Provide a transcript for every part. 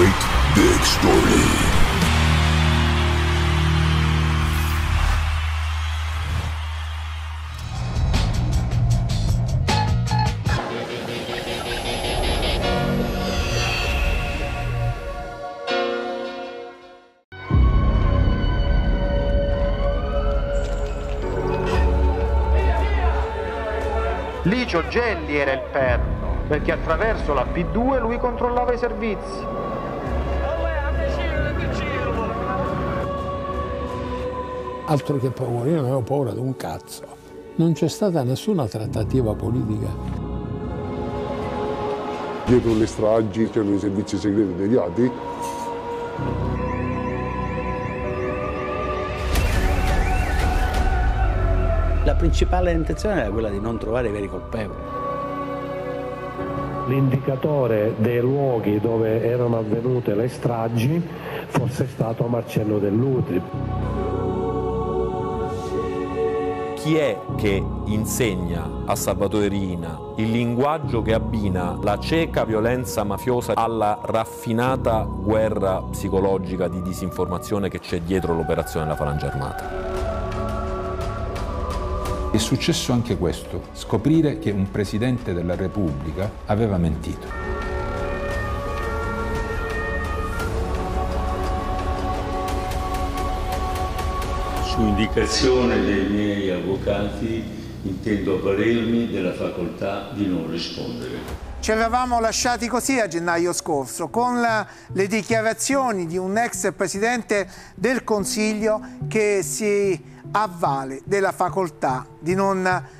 great big story. Licio Gelli era il perno, perché attraverso la P2 lui controllava i servizi. Altro che paura, io non avevo paura di un cazzo. Non c'è stata nessuna trattativa politica. Dietro le stragi c'erano i servizi segreti deviati. La principale intenzione era quella di non trovare i veri colpevoli. L'indicatore dei luoghi dove erano avvenute le stragi fosse stato Marcello Dell'Utri. Chi è che insegna a Salvatore Rina il linguaggio che abbina la cieca violenza mafiosa alla raffinata guerra psicologica di disinformazione che c'è dietro l'operazione della Falange Armata? È successo anche questo, scoprire che un Presidente della Repubblica aveva mentito. Su indicazione dei miei avvocati intendo avvalermi della facoltà di non rispondere. Ci eravamo lasciati così a gennaio scorso, con la, le dichiarazioni di un ex Presidente del Consiglio che si avvale della facoltà di non rispondere.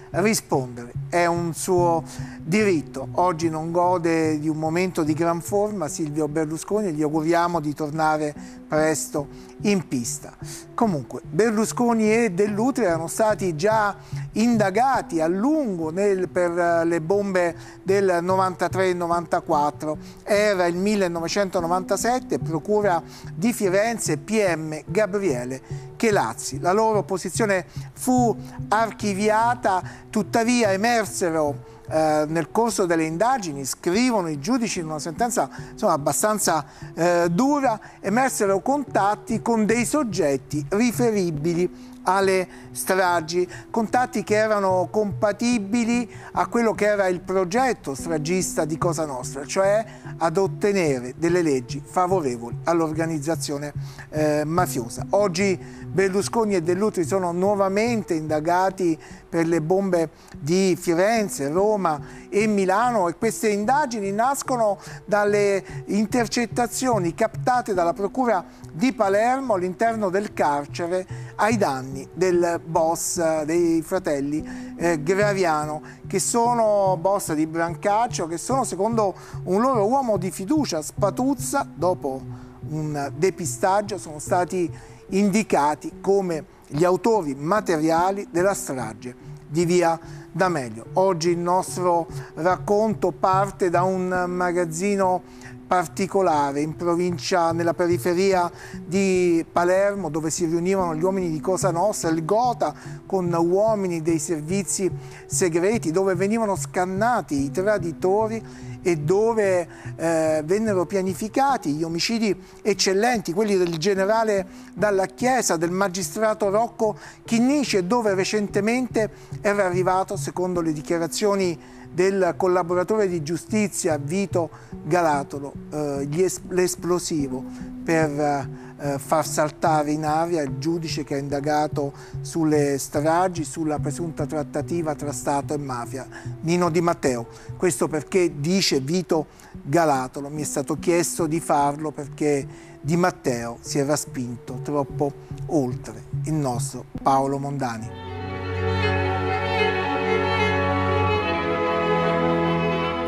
È un suo diritto. Oggi non gode di un momento di gran forma Silvio Berlusconi e gli auguriamo di tornare presto in pista. Comunque, Berlusconi e Dell'Utri erano stati già indagati a lungo nel, per le bombe del 93-94. Era il 1997, Procura di Firenze, PM Gabriele Chelazzi. La loro posizione fu archiviata, tuttavia emersero eh, nel corso delle indagini, scrivono i giudici in una sentenza insomma, abbastanza eh, dura, emersero contatti con dei soggetti riferibili alle stragi, contatti che erano compatibili a quello che era il progetto stragista di Cosa Nostra, cioè ad ottenere delle leggi favorevoli all'organizzazione eh, mafiosa. Oggi Berlusconi e Dell'Utri sono nuovamente indagati per le bombe di Firenze, Roma e Milano e queste indagini nascono dalle intercettazioni captate dalla Procura di Palermo all'interno del carcere ai danni del boss dei fratelli eh, Graviano che sono boss di Brancaccio che sono secondo un loro uomo di fiducia Spatuzza dopo un depistaggio sono stati indicati come gli autori materiali della strage di via D'Amelio. Oggi il nostro racconto parte da un magazzino particolare in provincia, nella periferia di Palermo dove si riunivano gli uomini di Cosa Nostra, il Gota con uomini dei servizi segreti dove venivano scannati i traditori e dove eh, vennero pianificati gli omicidi eccellenti, quelli del generale Dalla Chiesa, del magistrato Rocco Chinnici e dove recentemente era arrivato, secondo le dichiarazioni del collaboratore di giustizia Vito Galatolo, eh, l'esplosivo per eh, far saltare in aria il giudice che ha indagato sulle stragi, sulla presunta trattativa tra Stato e mafia, Nino Di Matteo. Questo perché dice Vito Galatolo, mi è stato chiesto di farlo perché Di Matteo si era spinto troppo oltre il nostro Paolo Mondani.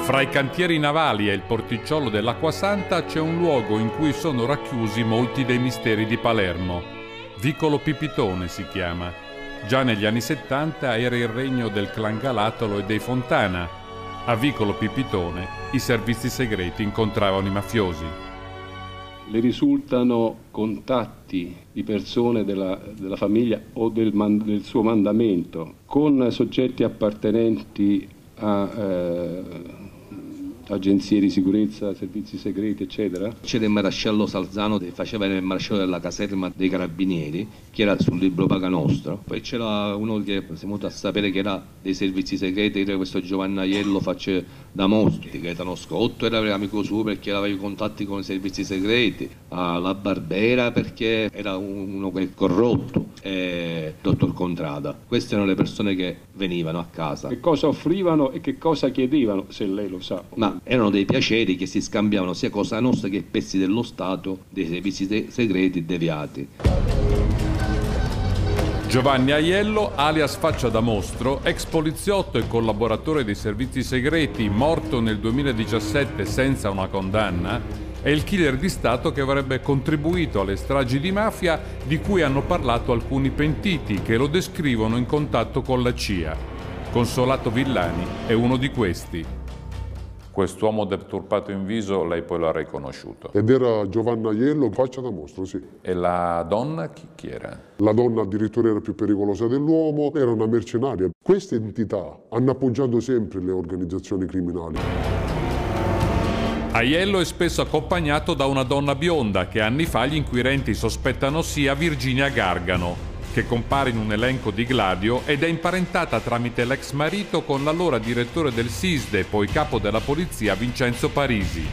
Fra i cantieri navali e il porticciolo dell'Acqua Santa c'è un luogo in cui sono racchiusi molti dei misteri di Palermo. Vicolo Pipitone si chiama. Già negli anni 70 era il regno del clan Galatolo e dei Fontana. A Vicolo Pipitone i servizi segreti incontravano i mafiosi. Le risultano contatti di persone della, della famiglia o del, man, del, suo mandamento con soggetti appartenenti a... Eh, agenzie di sicurezza, servizi segreti, eccetera. C'era il marasciallo Salzano che faceva il marasciallo della caserma dei carabinieri, che era sul libro Paga Nostro. Poi c'era uno che siamo venuti a sapere che era dei servizi segreti, era questo Giovanni Aiello face da era uno scotto, era amico suo perché aveva i contatti con i servizi segreti, alla Barbera perché era uno che è corrotto, e dottor Contrada. Queste erano le persone che venivano a casa. Che cosa offrivano e che cosa chiedevano, se lei lo sa. Ma erano dei piaceri che si scambiavano sia Cosa Nostra che pezzi dello Stato, dei servizi segreti deviati. Giovanni Aiello, alias Faccia da Mostro, ex poliziotto e collaboratore dei servizi segreti, morto nel 2017 senza una condanna, è il killer di Stato che avrebbe contribuito alle stragi di mafia di cui hanno parlato alcuni pentiti che lo descrivono in contatto con la CIA. Consolato Villani è uno di questi. Quest'uomo deturpato in viso lei poi l'ha riconosciuto. Ed era Giovanna Aiello, faccia da mostro, sì. E la donna chi, chi era? La donna addirittura era più pericolosa dell'uomo, era una mercenaria. Queste entità hanno appoggiato sempre le organizzazioni criminali. Aiello è spesso accompagnato da una donna bionda che anni fa gli inquirenti sospettano sia Virginia Gargano, che compare in un elenco di Gladio ed è imparentata tramite l'ex marito con l'allora direttore del SISDE, poi capo della polizia Vincenzo Parisi.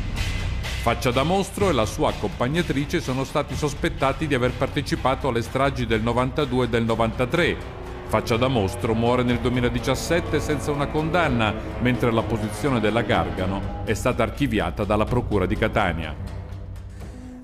Faccia da mostro e la sua accompagnatrice sono stati sospettati di aver partecipato alle stragi del 92 e del 93. Faccia da mostro muore nel 2017 senza una condanna, mentre la posizione della Gargano è stata archiviata dalla Procura di Catania.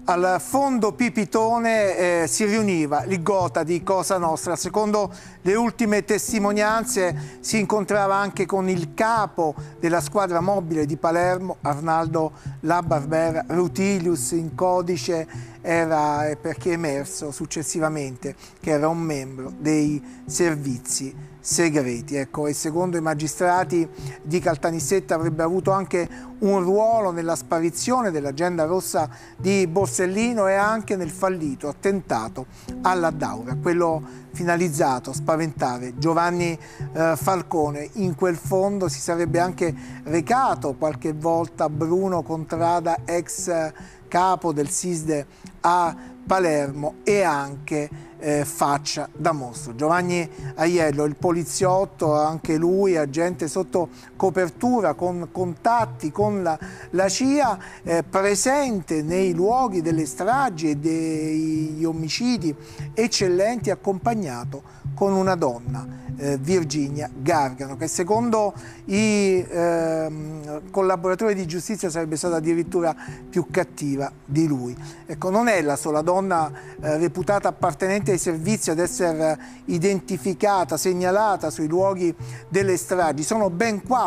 Al fondo Pipitone eh, si riuniva il Gota di Cosa Nostra. Secondo le ultime testimonianze si incontrava anche con il capo della squadra mobile di Palermo, Arnaldo La Barbera, Rutilius in codice era perché è emerso successivamente che era un membro dei servizi segreti. Ecco, e secondo i magistrati di Caltanissetta avrebbe avuto anche un ruolo nella sparizione dell'agenda rossa di Borsellino e anche nel fallito attentato alla Daura, quello finalizzato a spaventare Giovanni eh, Falcone. In quel fondo si sarebbe anche recato qualche volta Bruno Contrada, ex capo del SISDE a Palermo e anche eh, faccia da mostro. Giovanni Aiello, il poliziotto, anche lui agente sotto copertura con contatti con la, la CIA, eh, presente nei luoghi delle stragi e degli omicidi eccellenti, accompagnato con una donna eh, Virginia Gargano, che secondo i eh, collaboratori di giustizia sarebbe stata addirittura più cattiva di lui. Ecco, non è la sola donna eh, reputata appartenente ai servizi ad essere identificata, segnalata sui luoghi delle stragi, sono ben quattro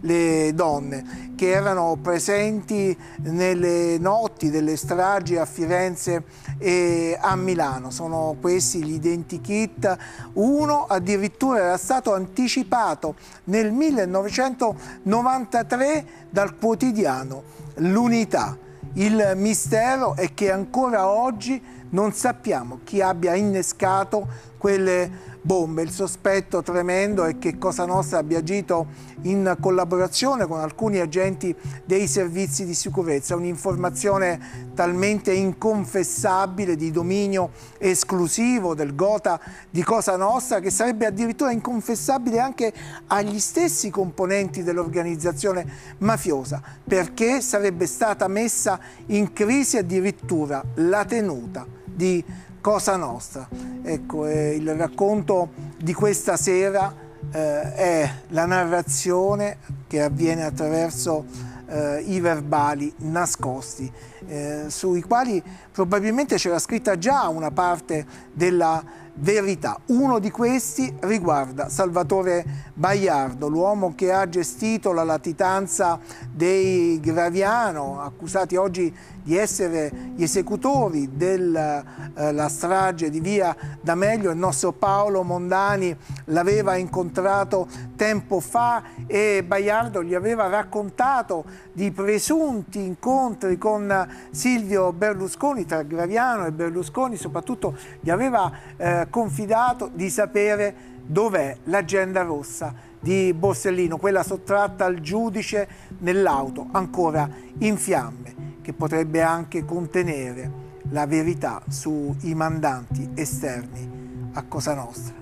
le donne che erano presenti nelle notti delle stragi a Firenze e a Milano, sono questi gli identikit, uno addirittura era stato anticipato nel 1993 dal quotidiano L'Unità. Il mistero è che ancora oggi non sappiamo chi abbia innescato quelle bombe. Il sospetto tremendo è che Cosa Nostra abbia agito in collaborazione con alcuni agenti dei servizi di sicurezza, un'informazione talmente inconfessabile di dominio esclusivo del Gota di Cosa Nostra che sarebbe addirittura inconfessabile anche agli stessi componenti dell'organizzazione mafiosa perché sarebbe stata messa in crisi addirittura la tenuta di Cosa Nostra. Ecco, eh, il racconto di questa sera eh, è la narrazione che avviene attraverso eh, i verbali nascosti, eh, sui quali probabilmente c'era scritta già una parte della verità. Uno di questi riguarda Salvatore Baiardo, l'uomo che ha gestito la latitanza dei Graviano, accusati oggi di essere gli esecutori della eh, strage di via D'Amelio. Il nostro Paolo Mondani l'aveva incontrato tempo fa e Baiardo gli aveva raccontato di presunti incontri con Silvio Berlusconi, tra Graviano e Berlusconi, soprattutto gli aveva eh, confidato di sapere dov'è l'agenda rossa di Borsellino, quella sottratta al giudice nell'auto ancora in fiamme, che potrebbe anche contenere la verità sui mandanti esterni a Cosa Nostra.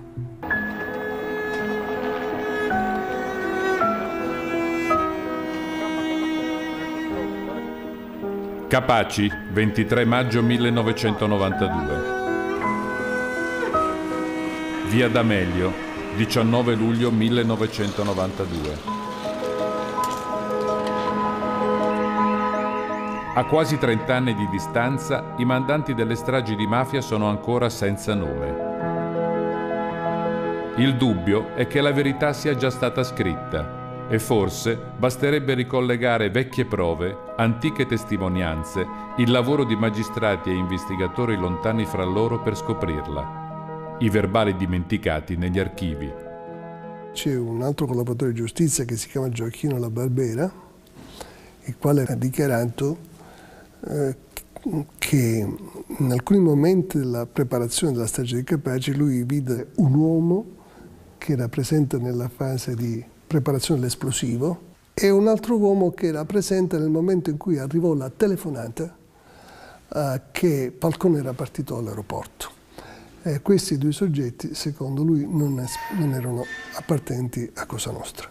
Capaci, 23 maggio 1992. Via D'Amelio, 19 luglio 1992. A quasi 30 anni di distanza, i mandanti delle stragi di mafia sono ancora senza nome. Il dubbio è che la verità sia già stata scritta e forse basterebbe ricollegare vecchie prove, antiche testimonianze, il lavoro di magistrati e investigatori lontani fra loro per scoprirla. I verbali dimenticati negli archivi. C'è un altro collaboratore di giustizia che si chiama Gioacchino La Barbera, il quale ha dichiarato eh, che in alcuni momenti della preparazione della strage di Capaci lui vide un uomo che era presente nella fase di preparazione dell'esplosivo e un altro uomo che era presente nel momento in cui arrivò la telefonata eh, che Falcone era partito all'aeroporto. Eh, questi due soggetti, secondo lui, non, non erano appartenenti a Cosa Nostra.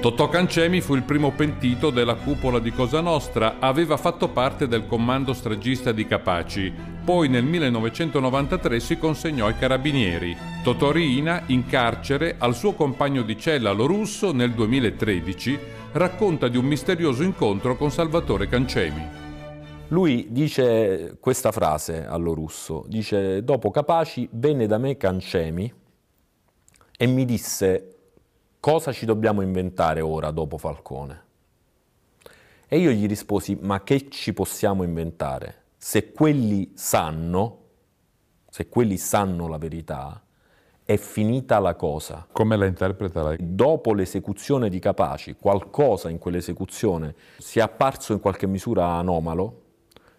Totò Cancemi fu il primo pentito della cupola di Cosa Nostra, aveva fatto parte del comando stragista di Capaci, poi nel 1993 si consegnò ai carabinieri. Totò Riina, in carcere, al suo compagno di cella Lorusso nel 2013, racconta di un misterioso incontro con Salvatore Cancemi. Lui dice questa frase a Lorusso, dice dopo Capaci venne da me Cancemi e mi disse cosa ci dobbiamo inventare ora dopo Falcone? E io gli risposi, ma che ci possiamo inventare? Se quelli sanno, se quelli sanno la verità, è finita la cosa. Come la interpreta lei? Dopo l'esecuzione di Capaci, qualcosa in quell'esecuzione si è apparso in qualche misura anomalo,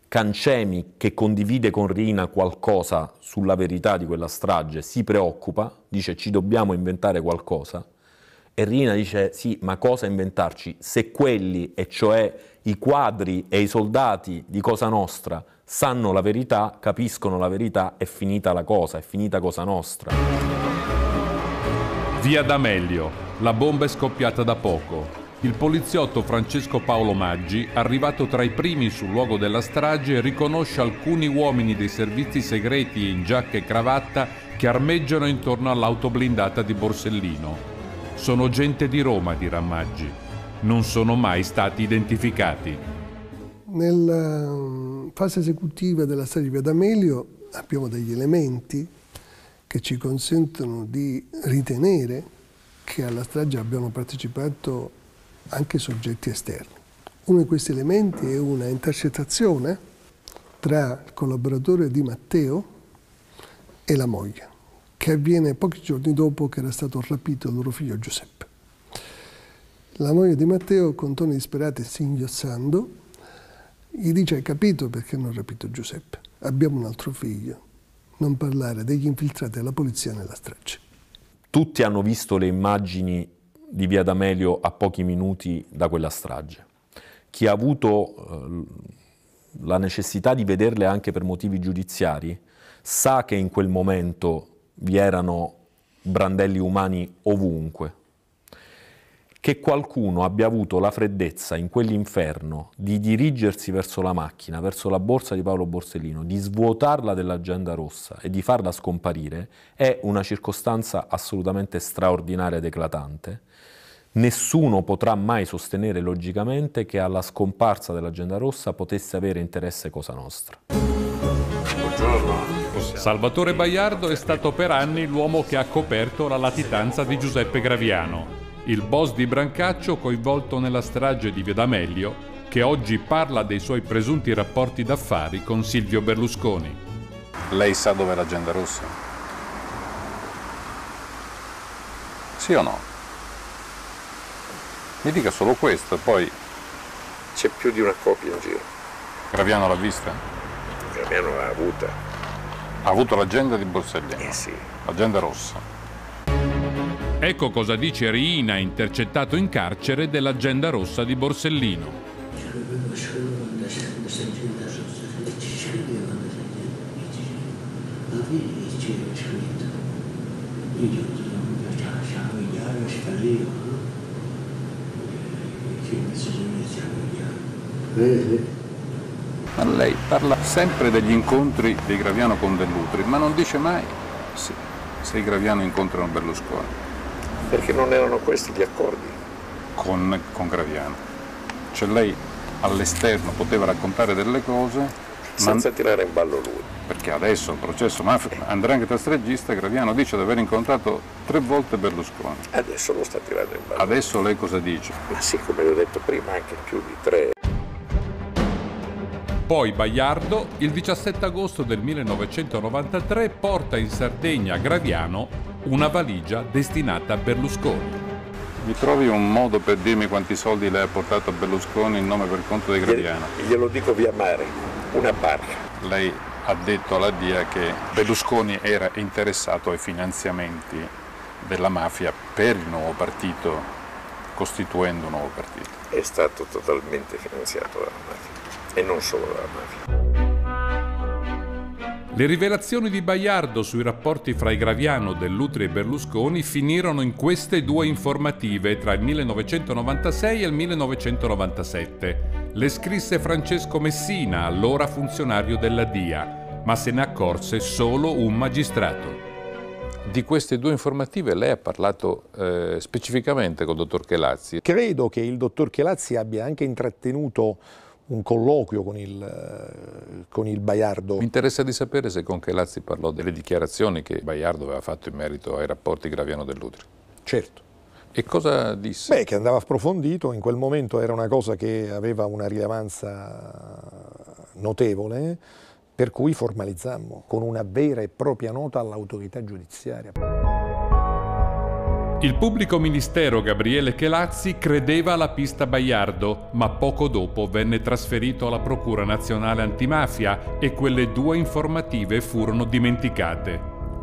Cancemi, che condivide con Rina qualcosa sulla verità di quella strage, si preoccupa, dice ci dobbiamo inventare qualcosa, e Rina dice sì, ma cosa inventarci? Se quelli, e cioè i quadri e i soldati di Cosa Nostra, sanno la verità, capiscono la verità, è finita la cosa, è finita Cosa Nostra. Via D'Amelio, la bomba è scoppiata da poco. Il poliziotto Francesco Paolo Maggi, arrivato tra i primi sul luogo della strage, riconosce alcuni uomini dei servizi segreti in giacca e cravatta che armeggiano intorno all'auto blindata di Borsellino. Sono gente di Roma, di Rammaggi. Non sono mai stati identificati. Nella um, fase esecutiva della strage di Via D'Amelio abbiamo degli elementi che ci consentono di ritenere che alla strage abbiano partecipato anche soggetti esterni. Uno di questi elementi è una intercettazione tra il collaboratore di Matteo e la moglie che avviene pochi giorni dopo che era stato rapito il loro figlio Giuseppe. La moglie di Matteo, con toni disperati e singhiozzando, gli dice hai capito perché hanno rapito Giuseppe? Abbiamo un altro figlio. Non parlare degli infiltrati della polizia nella strage. Tutti hanno visto le immagini di Via D'Amelio a pochi minuti da quella strage. Chi ha avuto eh, la necessità di vederle anche per motivi giudiziari sa che in quel momento vi erano brandelli umani ovunque. Che qualcuno abbia avuto la freddezza in quell'inferno di dirigersi verso la macchina, verso la borsa di Paolo Borsellino, di svuotarla dell'agenda rossa e di farla scomparire, è una circostanza assolutamente straordinaria ed eclatante. Nessuno potrà mai sostenere logicamente che alla scomparsa dell'agenda rossa potesse avere interesse Cosa Nostra. Buongiorno. Salvatore Baiardo è stato per anni l'uomo che ha coperto la latitanza di Giuseppe Graviano, il boss di Brancaccio coinvolto nella strage di Via D'Amelio, che oggi parla dei suoi presunti rapporti d'affari con Silvio Berlusconi. Lei sa dov'è l'agenda rossa? Sì o no? Mi dica solo questo e poi... C'è più di una copia in giro. Graviano l'ha vista? Graviano l'ha avuta. Ha avuto l'agenda di Borsellino? Eh sì. L'agenda rossa. Ecco cosa dice Riina, intercettato in carcere dell'agenda rossa di Borsellino. Ma lei parla sempre degli incontri di Graviano con Dell'Utri, ma non dice mai se, se i Graviano incontrano Berlusconi. Perché non erano questi gli accordi. Con, con Graviano. Cioè lei all'esterno poteva raccontare delle cose senza ma... tirare in ballo lui. Perché adesso il processo mafia, Andrangheta stregista, Graviano dice di aver incontrato tre volte Berlusconi. Adesso lo sta tirando in ballo. Adesso lei cosa dice? Ma sì, come le ho detto prima, anche più di tre. Poi Baiardo, il 17 agosto del 1993, porta in Sardegna a Graviano una valigia destinata a Berlusconi. Mi trovi un modo per dirmi quanti soldi lei ha portato a Berlusconi in nome per conto di Graviano? Glielo dico via mare, una barca. Lei ha detto alla DIA che Berlusconi era interessato ai finanziamenti della mafia per il nuovo partito, costituendo un nuovo partito. È stato totalmente finanziato dalla mafia e non solo dalla mafia. Le rivelazioni di Baiardo sui rapporti fra i Graviano, Dell'Utri e Berlusconi finirono in queste due informative tra il 1996 e il 1997. Le scrisse Francesco Messina, allora funzionario della DIA, ma se ne accorse solo un magistrato. Di queste due informative lei ha parlato eh, specificamente con il dottor Chelazzi. Credo che il dottor Chelazzi abbia anche intrattenuto un colloquio con il, con il Baiardo. Mi interessa di sapere se con Chelazzi parlò delle dichiarazioni che Baiardo aveva fatto in merito ai rapporti Graviano dell'Utri. Certo. E cosa disse? Beh, che andava approfondito, in quel momento era una cosa che aveva una rilevanza notevole, per cui formalizzammo con una vera e propria nota all'autorità giudiziaria. Il pubblico ministero Gabriele Chelazzi credeva alla pista Baiardo, ma poco dopo venne trasferito alla Procura Nazionale Antimafia e quelle due informative furono dimenticate.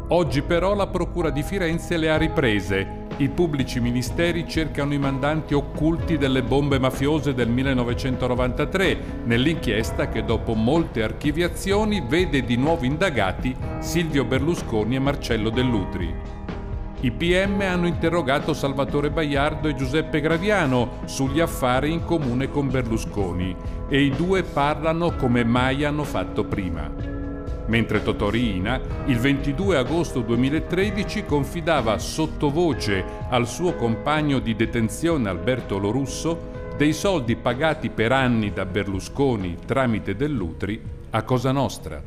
Oggi però la Procura di Firenze le ha riprese. I pubblici ministeri cercano i mandanti occulti delle bombe mafiose del 1993, nell'inchiesta che dopo molte archiviazioni vede di nuovo indagati Silvio Berlusconi e Marcello Dell'Utri. I PM hanno interrogato Salvatore Baiardo e Giuseppe Graviano sugli affari in comune con Berlusconi e i due parlano come mai hanno fatto prima. Mentre Totorina, il 22 agosto 2013, confidava sottovoce al suo compagno di detenzione Alberto Lorusso dei soldi pagati per anni da Berlusconi tramite Dell'Utri a Cosa Nostra.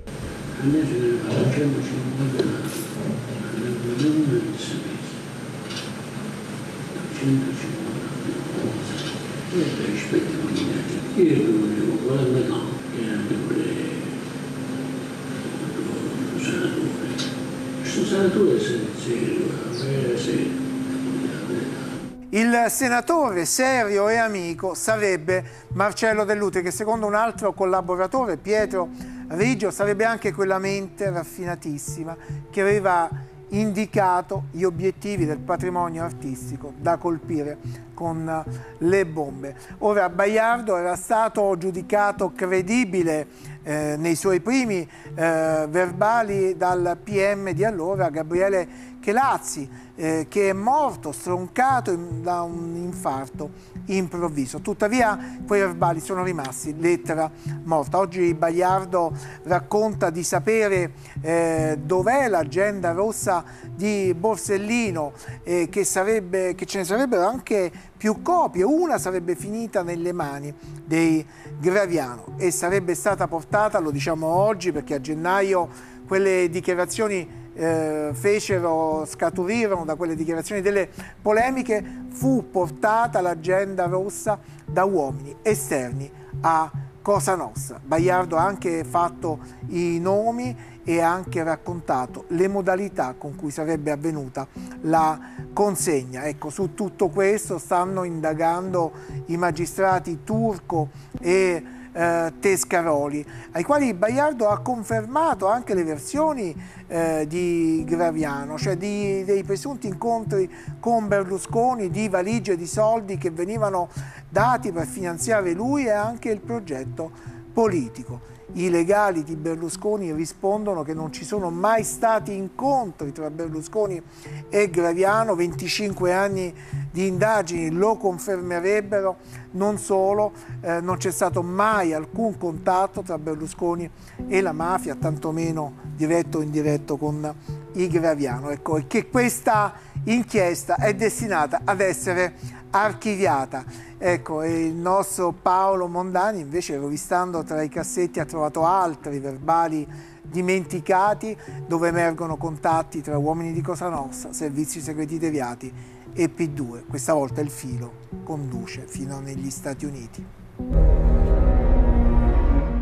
Il senatore serio e amico sarebbe Marcello Dell'Utri, che secondo un altro collaboratore, Pietro Riggio, sarebbe anche quella mente raffinatissima che aveva indicato gli obiettivi del patrimonio artistico da colpire con le bombe. Ora Baiardo era stato giudicato credibile eh, nei suoi primi eh, verbali dal PM di allora, Gabriele Chelazzi, eh, che è morto stroncato in, da un infarto improvviso. Tuttavia quei verbali sono rimasti lettera morta. Oggi Bagliardo racconta di sapere eh, dov'è l'agenda rossa di Borsellino, eh, che, sarebbe, che ce ne sarebbero anche più copie. Una sarebbe finita nelle mani dei Graviano e sarebbe stata portata, lo diciamo oggi perché a gennaio quelle dichiarazioni eh, fecero, scaturirono da quelle dichiarazioni delle polemiche, fu portata l'agenda rossa da uomini esterni a Cosa Nostra. Baiardo ha anche fatto i nomi e ha anche raccontato le modalità con cui sarebbe avvenuta la consegna. Ecco, su tutto questo stanno indagando i magistrati Turco e eh, Tescaroli, ai quali Baiardo ha confermato anche le versioni eh, di Graviano, cioè di, dei presunti incontri con Berlusconi, di valigie di soldi che venivano dati per finanziare lui e anche il progetto politico. I legali di Berlusconi rispondono che non ci sono mai stati incontri tra Berlusconi e Graviano, 25 anni di indagini lo confermerebbero, non solo, eh, non c'è stato mai alcun contatto tra Berlusconi e la mafia, tantomeno diretto o indiretto con i Graviano. Ecco, e che questa inchiesta è destinata ad essere archiviata. Ecco, il nostro Paolo Mondani invece rovistando tra i cassetti ha trovato altri verbali dimenticati dove emergono contatti tra uomini di Cosa Nostra, servizi segreti deviati e P2. Questa volta il filo conduce fino negli Stati Uniti.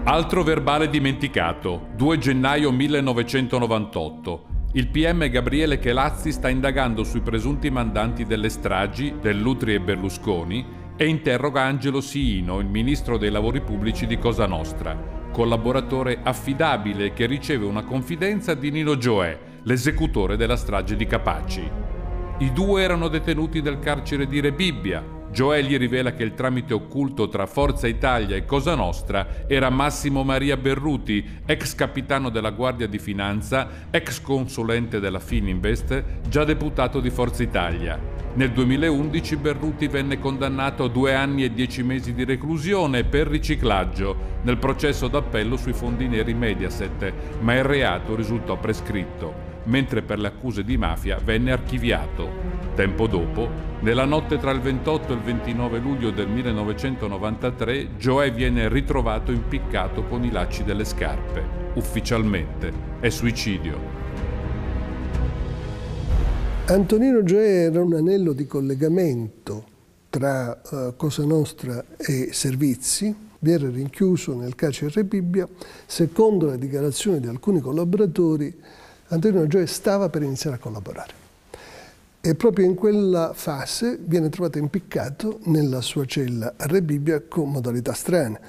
Altro verbale dimenticato, 2 gennaio 1998. Il PM Gabriele Chelazzi sta indagando sui presunti mandanti delle stragi dell'Utri e Berlusconi e interroga Angelo Siino, il ministro dei lavori pubblici di Cosa Nostra, collaboratore affidabile che riceve una confidenza di Nino Gioè, l'esecutore della strage di Capaci. I due erano detenuti del carcere di Rebibbia, Gioè gli rivela che il tramite occulto tra Forza Italia e Cosa Nostra era Massimo Maria Berruti, ex capitano della Guardia di Finanza, ex consulente della Fininvest, già deputato di Forza Italia. Nel 2011 Berruti venne condannato a due anni e dieci mesi di reclusione per riciclaggio nel processo d'appello sui fondi neri Mediaset, ma il reato risultò prescritto mentre per le accuse di mafia venne archiviato. Tempo dopo, nella notte tra il 28 e il 29 luglio del 1993, Joe viene ritrovato impiccato con i lacci delle scarpe. Ufficialmente è suicidio. Antonino Gioè era un anello di collegamento tra uh, Cosa Nostra e servizi, viene rinchiuso nel carcere Bibbia, secondo le dichiarazioni di alcuni collaboratori Antonino Gioia stava per iniziare a collaborare. E proprio in quella fase viene trovato impiccato nella sua cella a Re Bibbia con modalità strane,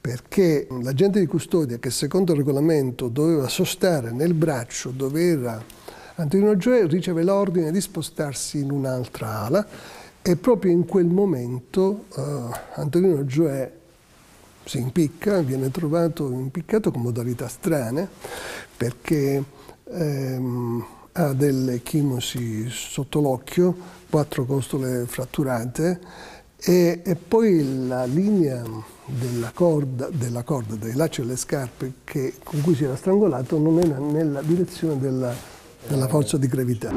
perché l'agente di custodia che secondo il regolamento doveva sostare nel braccio dove era Antonino Gioia riceve l'ordine di spostarsi in un'altra ala e proprio in quel momento uh, Antonino Gioia si impicca, viene trovato impiccato con modalità strane perché ehm, ha delle chimosi sotto l'occhio, quattro costole fratturate e, e, poi la linea della corda, della corda, dei lacci e delle scarpe che, con cui si era strangolato non era nella direzione della, della forza di gravità.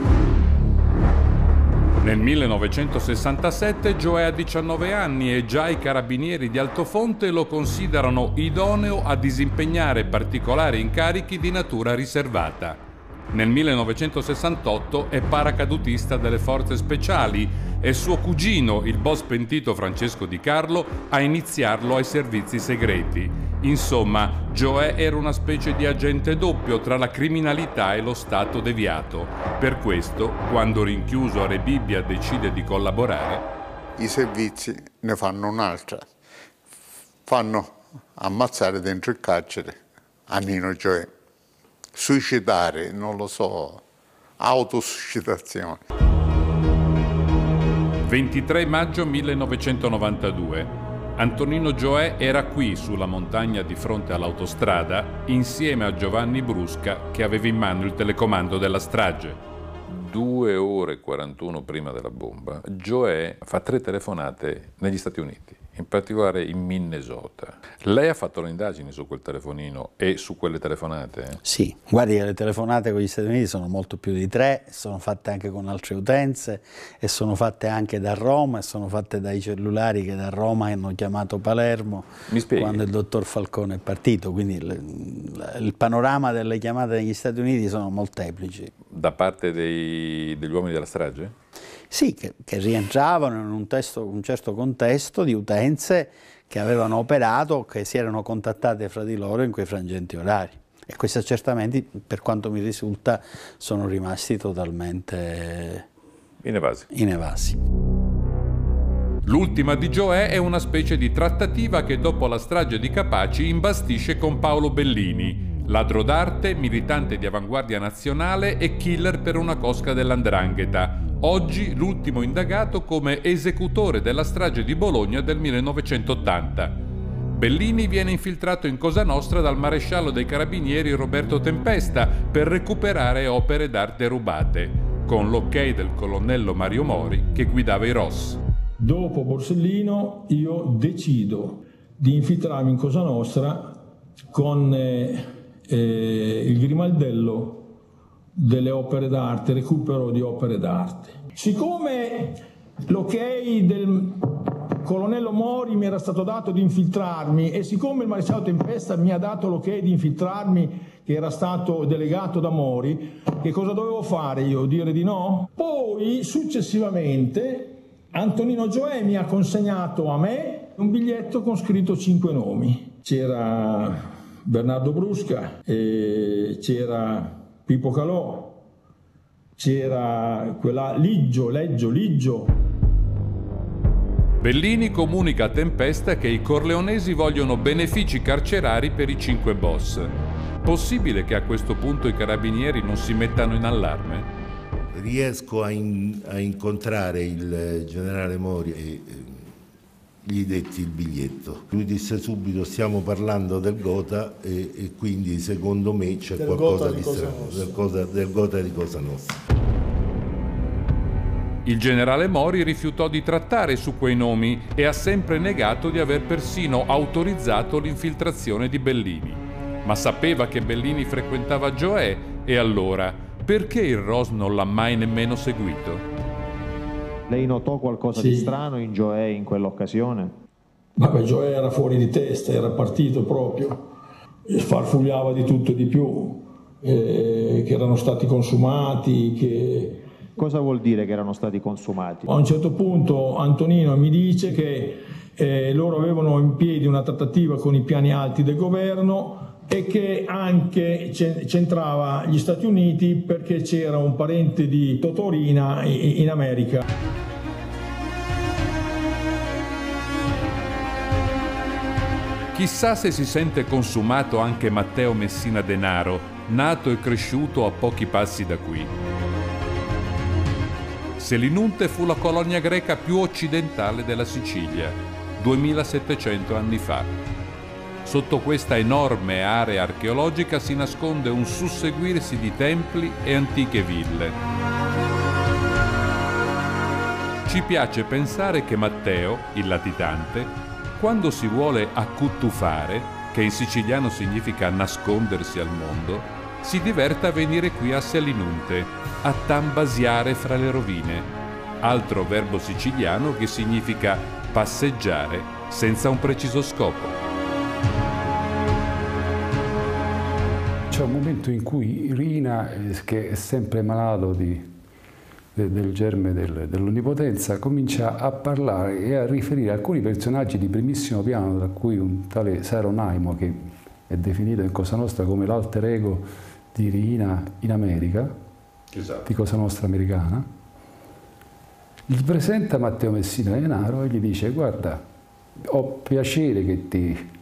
Nel 1967 Joe ha 19 anni e già i carabinieri di Altofonte lo considerano idoneo a disimpegnare particolari incarichi di natura riservata. Nel 1968 è paracadutista delle forze speciali e suo cugino, il boss pentito Francesco Di Carlo, a iniziarlo ai servizi segreti. Insomma, Joe era una specie di agente doppio tra la criminalità e lo Stato deviato. Per questo, quando rinchiuso a Rebibbia decide di collaborare, i servizi ne fanno un'altra. Fanno ammazzare dentro il carcere a Nino Gioè suicidare, non lo so, autosuscitazione. 23 maggio 1992. Antonino Gioè era qui sulla montagna di fronte all'autostrada insieme a Giovanni Brusca che aveva in mano il telecomando della strage. Due ore e 41 prima della bomba, Gioè fa tre telefonate negli Stati Uniti in particolare in Minnesota. Lei ha fatto le indagini su quel telefonino e su quelle telefonate? Sì, guardi le telefonate con gli Stati Uniti sono molto più di tre, sono fatte anche con altre utenze e sono fatte anche da Roma e sono fatte dai cellulari che da Roma hanno chiamato Palermo quando il dottor Falcone è partito, quindi il, il panorama delle chiamate negli Stati Uniti sono molteplici. Da parte dei, degli uomini della strage? Sì, che, che rientravano in un, testo, un, certo contesto di utenze che avevano operato, che si erano contattate fra di loro in quei frangenti orari. E questi accertamenti, per quanto mi risulta, sono rimasti totalmente inevasi. inevasi. L'ultima di Gioè è una specie di trattativa che dopo la strage di Capaci imbastisce con Paolo Bellini, ladro d'arte, militante di avanguardia nazionale e killer per una cosca dell'andrangheta, oggi l'ultimo indagato come esecutore della strage di Bologna del 1980. Bellini viene infiltrato in Cosa Nostra dal maresciallo dei carabinieri Roberto Tempesta per recuperare opere d'arte rubate, con l'ok del colonnello Mario Mori che guidava i Ross. Dopo Borsellino io decido di infiltrarmi in Cosa Nostra con eh, eh, il grimaldello delle opere d'arte, recupero di opere d'arte. Siccome l'ok del colonnello Mori mi era stato dato di infiltrarmi e siccome il maresciallo Tempesta mi ha dato l'ok di infiltrarmi che era stato delegato da Mori, che cosa dovevo fare io? Dire di no? Poi successivamente Antonino Gioè mi ha consegnato a me un biglietto con scritto cinque nomi. C'era Bernardo Brusca, c'era Pippo Calò, c'era quella Liggio, Leggio, Liggio. Bellini comunica a Tempesta che i corleonesi vogliono benefici carcerari per i cinque boss. Possibile che a questo punto i carabinieri non si mettano in allarme? riesco a, in, a, incontrare il generale Mori e gli detti il biglietto. Lui disse subito stiamo parlando del Gota e, e quindi secondo me c'è qualcosa di, di strano, del, cosa, del Gota di Cosa Nostra. Il generale Mori rifiutò di trattare su quei nomi e ha sempre negato di aver persino autorizzato l'infiltrazione di Bellini. Ma sapeva che Bellini frequentava Gioè e allora perché il Ros non l'ha mai nemmeno seguito? Lei notò qualcosa Sì. di strano in Gioè in quell'occasione? Vabbè, Gioè era fuori di testa, era partito proprio, farfugliava di tutto e di più, eh, che erano stati consumati, che... Cosa vuol dire che erano stati consumati? A un certo punto Antonino mi dice che eh, loro avevano in piedi una trattativa con i piani alti del governo e che anche ce- c'entrava gli Stati Uniti perché c'era un parente di Totorina in America. Chissà se si sente consumato anche Matteo Messina Denaro, nato e cresciuto a pochi passi da qui. Selinunte fu la colonia greca più occidentale della Sicilia, 2700 anni fa. Sotto questa enorme area archeologica si nasconde un susseguirsi di templi e antiche ville. Ci piace pensare che Matteo, il latitante, quando si vuole accuttufare, che in siciliano significa nascondersi al mondo, si diverta a venire qui a Selinunte, a tambasiare fra le rovine, altro verbo siciliano che significa passeggiare senza un preciso scopo. C'è un momento in cui Rina, eh, che è sempre malato di- de- del germe del- dell'onnipotenza, comincia a parlare e a riferire alcuni personaggi di primissimo piano, tra cui un tale Saronaimo, che è definito in Cosa Nostra come l'alter ego di Rina in America, di Cosa Nostra americana. Gli presenta Matteo Messina Denaro e gli dice guarda, ho piacere che ti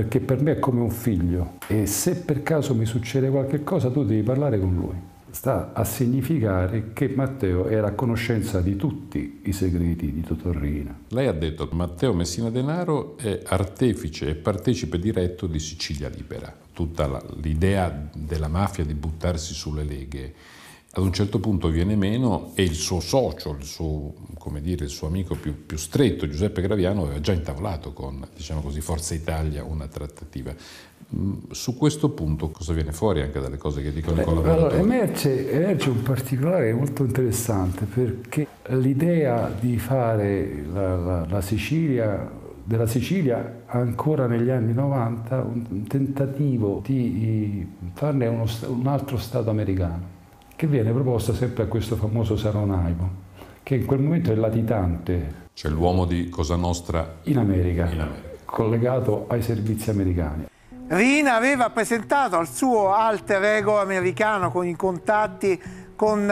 perché per me è come un figlio e se per caso mi succede qualche cosa tu devi parlare con lui. Sta a significare che Matteo era a conoscenza di tutti i segreti di Totorrina. Lei ha detto che Matteo Messina Denaro è artefice e partecipe diretto di Sicilia Libera. Tutta l'idea della mafia di buttarsi sulle leghe ad un certo punto viene meno e il suo socio, il suo, come dire, il suo amico più, più stretto, Giuseppe Graviano, aveva già intavolato con diciamo così, Forza Italia una trattativa. Mm, Su questo punto cosa viene fuori anche dalle cose che dicono i Allora, collaboratori? emerge, emerge un particolare molto interessante perché l'idea di fare la, la- la Sicilia, della Sicilia ancora negli anni 90, un, tentativo di farne uno un altro Stato americano, che viene proposto sempre a questo famoso Saronaimo, che in quel momento è latitante. Cioè l'uomo di Cosa Nostra in America, collegato ai servizi americani. Rina aveva presentato al suo alter ego americano con i contatti con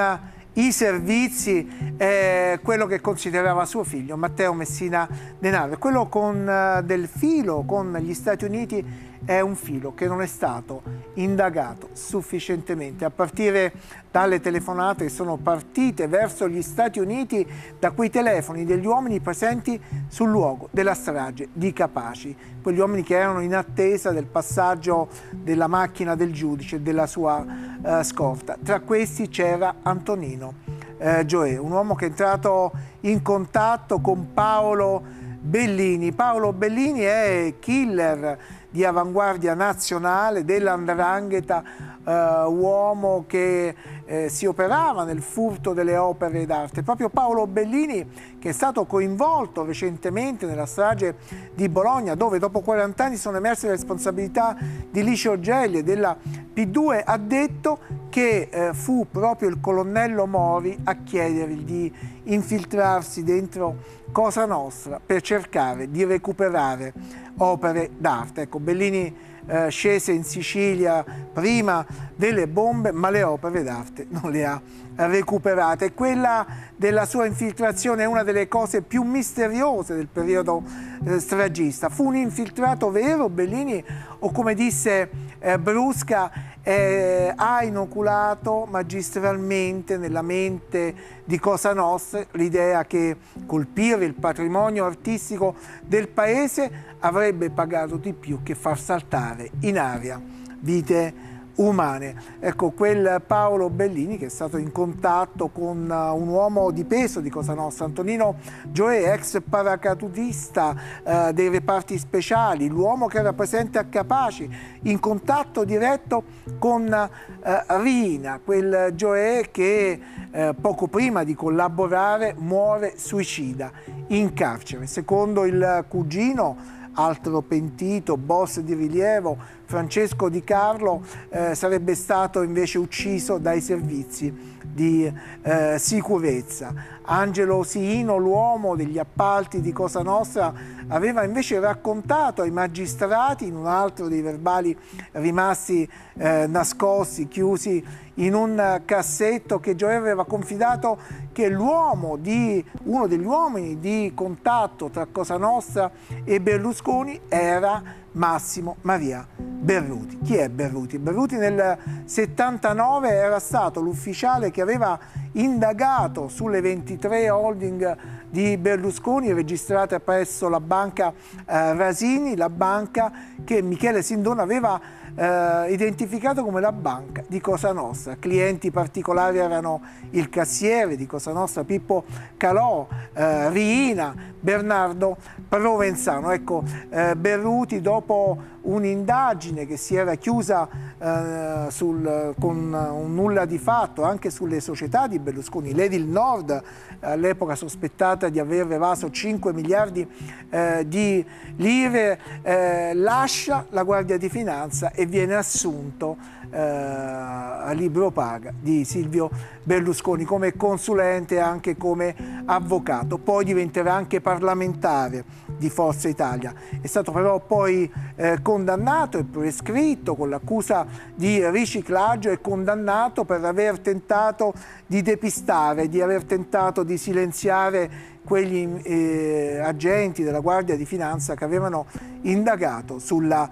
i servizi eh, quello che considerava suo figlio Matteo Messina Denaro quello con, eh, del filo con gli Stati Uniti è un filo che non è stato indagato sufficientemente a partire dalle telefonate che sono partite verso gli Stati Uniti da quei telefoni degli uomini presenti sul luogo della strage di Capaci, quegli uomini che erano in attesa del passaggio della macchina del giudice e della sua uh, scorta. Tra questi c'era Antonino eh, Gioè, un uomo che è entrato in contatto con Paolo Bellini. Paolo Bellini è killer di avanguardia nazionale dell'andrangheta, eh, uomo che eh, si operava nel furto delle opere d'arte. Proprio Paolo Bellini, che è stato coinvolto recentemente nella strage di Bologna, dove dopo 40 anni sono emerse le responsabilità di Licio Gelli e della P2, ha detto che eh, fu proprio il colonnello Mori a chiedergli di infiltrarsi dentro Cosa Nostra per cercare di recuperare opere d'arte. Ecco, Bellini eh, scese in Sicilia prima delle bombe, ma le opere d'arte non le ha recuperate. Quella della sua infiltrazione è una delle cose più misteriose del periodo eh, stragista. Fu un infiltrato vero, Bellini, o come disse eh, Brusca, eh, ha inoculato magistralmente nella mente di Cosa Nostra l'idea che colpire il patrimonio artistico del paese avrebbe pagato di più che far saltare in aria vite umane. Ecco, quel Paolo Bellini che è stato in contatto con uh, un uomo di peso di Cosa Nostra, Antonino Gioè, ex paracadutista uh, dei reparti speciali, l'uomo che era presente a Capaci, in contatto diretto con uh, Rina, quel Gioè che uh, poco prima di collaborare muore suicida in carcere. Secondo il cugino, altro pentito, boss di rilievo, Francesco Di Carlo eh, sarebbe stato invece ucciso dai servizi di eh, sicurezza. Angelo Siino, l'uomo degli appalti di Cosa Nostra, aveva invece raccontato ai magistrati in un altro dei verbali rimasti eh, nascosti, chiusi in un cassetto che Gioia aveva confidato che l'uomo di uno degli uomini di contatto tra Cosa Nostra e Berlusconi era Massimo Maria Berruti. Chi è Berruti? Berruti nel 79 era stato l'ufficiale che aveva indagato sulle 23 holding di Berlusconi registrate presso la banca eh, Rasini, la banca che Michele Sindona aveva eh, identificato come la banca di Cosa Nostra. Clienti particolari erano il cassiere di Cosa Nostra, Pippo Calò, eh, Riina, Bernardo Provenzano. Ecco, eh, Berruti dopo un'indagine che si era chiusa eh, sul, con un nulla di fatto anche sulle società di Berlusconi, l'Edil Nord all'epoca sospettata di aver evaso 5 miliardi eh, di lire, eh, lascia la Guardia di Finanza e viene assunto eh, libro paga di Silvio Berlusconi come consulente e anche come avvocato. Poi diventerà anche parlamentare di Forza Italia. È stato però poi eh, condannato e prescritto con l'accusa di riciclaggio e condannato per aver tentato di depistare, di aver tentato di silenziare quegli eh, agenti della Guardia di Finanza che avevano indagato sulla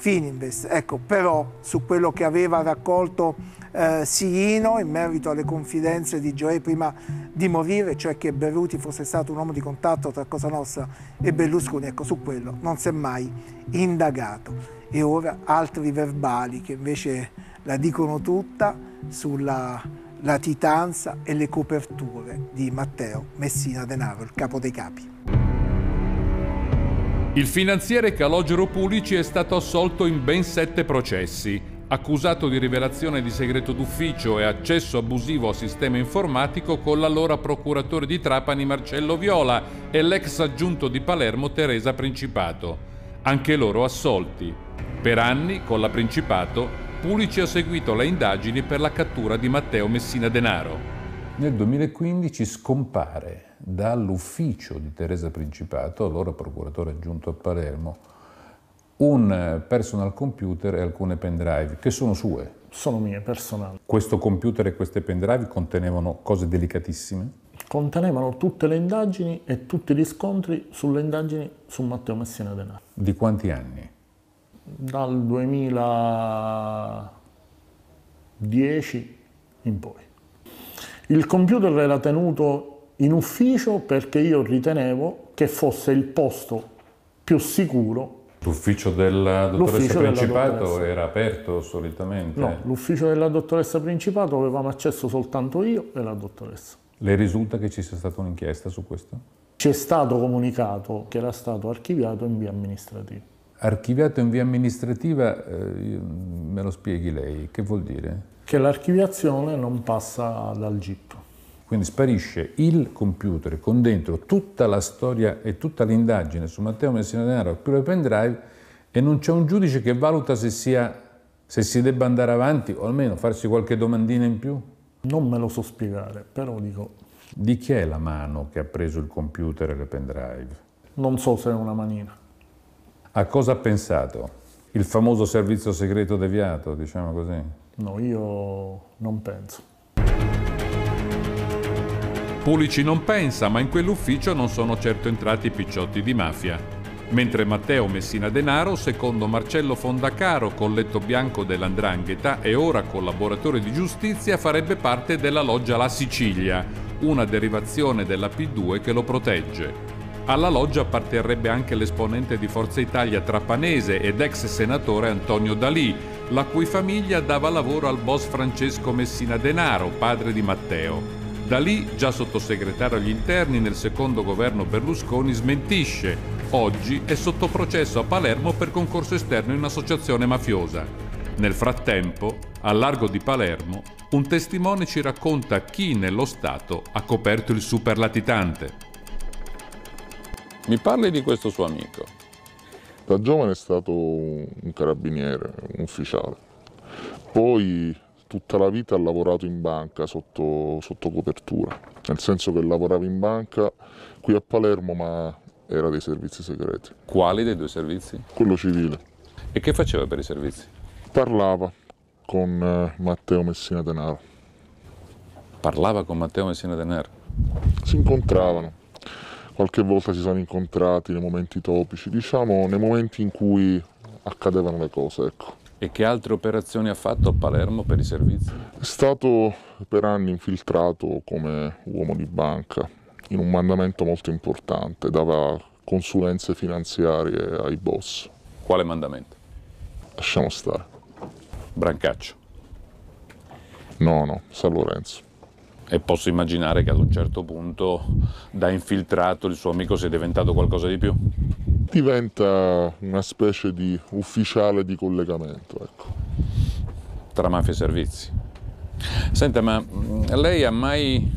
Fininvest. Ecco, però su quello che aveva raccolto eh, Siino in merito alle confidenze di Gioè prima di morire, cioè che Berruti fosse stato un uomo di contatto tra Cosa Nostra e Berlusconi, ecco, su quello non si è mai indagato. E ora altri verbali che invece la dicono tutta sulla latitanza e le coperture di Matteo Messina Denaro, il capo dei capi. Il finanziere Calogero Pulici è stato assolto in ben sette processi, accusato di rivelazione di segreto d'ufficio e accesso abusivo al sistema informatico con l'allora procuratore di Trapani Marcello Viola e l'ex aggiunto di Palermo Teresa Principato, anche loro assolti. Per anni, con la Principato, Pulici ha seguito le indagini per la cattura di Matteo Messina Denaro. Nel 2015 scompare dall'ufficio di Teresa Principato, allora procuratore aggiunto a Palermo, un personal computer e alcune pendrive che sono sue. Sono mie, personali. Questo computer e queste pendrive contenevano cose delicatissime? Contenevano tutte le indagini e tutti i riscontri sulle indagini su Matteo Messina Denaro. Di quanti anni? Dal 2010 in poi. Il computer era tenuto in ufficio perché io ritenevo che fosse il posto più sicuro L'ufficio della dottoressa Principato dottoressa. era aperto solitamente? No, l'ufficio della dottoressa Principato avevamo accesso soltanto io e la dottoressa. Le risulta che ci sia stata un'inchiesta su questo? Ci è stato comunicato che era stato archiviato in via amministrativa. Archiviato in via amministrativa, eh, me lo spieghi lei, che vuol dire? Che l'archiviazione non passa dal GIP. Quindi sparisce il computer con dentro tutta la storia e tutta l'indagine su Matteo Messina Denaro più le pendrive e non c'è un giudice che valuta se, sia, se si debba andare avanti o almeno farsi qualche domandina in più? Non me lo so spiegare, però dico... Di chi è la mano che ha preso il computer e le pendrive? Non so se è una manina. A cosa ha pensato? Il famoso servizio segreto deviato, diciamo così? No, io non penso. Pulici non pensa, ma in quell'ufficio non sono certo entrati i picciotti di mafia. Mentre Matteo Messina Denaro, secondo Marcello Fondacaro, colletto bianco dell'Andrangheta e ora collaboratore di giustizia, farebbe parte della loggia La Sicilia, una derivazione della P2 che lo protegge. Alla loggia apparterrebbe anche l'esponente di Forza Italia trapanese ed ex senatore Antonio Dalì, la cui famiglia dava lavoro al boss Francesco Messina Denaro, padre di Matteo. Da lì, già sottosegretario agli interni nel secondo governo Berlusconi, smentisce. Oggi è sotto processo a Palermo per concorso esterno in associazione mafiosa. Nel frattempo, al largo di Palermo, un testimone ci racconta chi nello Stato ha coperto il superlatitante. Mi parli di questo suo amico? Da giovane è stato un carabiniere, un ufficiale. Poi tutta la vita ha lavorato in banca sotto, sotto, copertura, nel senso che lavorava in banca qui a Palermo ma era dei servizi segreti. Quali dei due servizi? Quello civile. E che faceva per i servizi? Parlava con eh, Matteo Messina Denaro. Parlava con Matteo Messina Denaro? Si incontravano, qualche volta si sono incontrati nei momenti topici, diciamo nei momenti in cui accadevano le cose, ecco. E che altre operazioni ha fatto a Palermo per i servizi? È stato per anni infiltrato come uomo di banca in un mandamento molto importante, dava consulenze finanziarie ai boss. Quale mandamento? Lasciamo stare. Brancaccio? No, no, San Lorenzo. E posso immaginare che ad un certo punto, da infiltrato, il suo amico sia diventato qualcosa di più? Diventa una specie di ufficiale di collegamento, ecco. Tra mafia e servizi. Senta, ma lei ha mai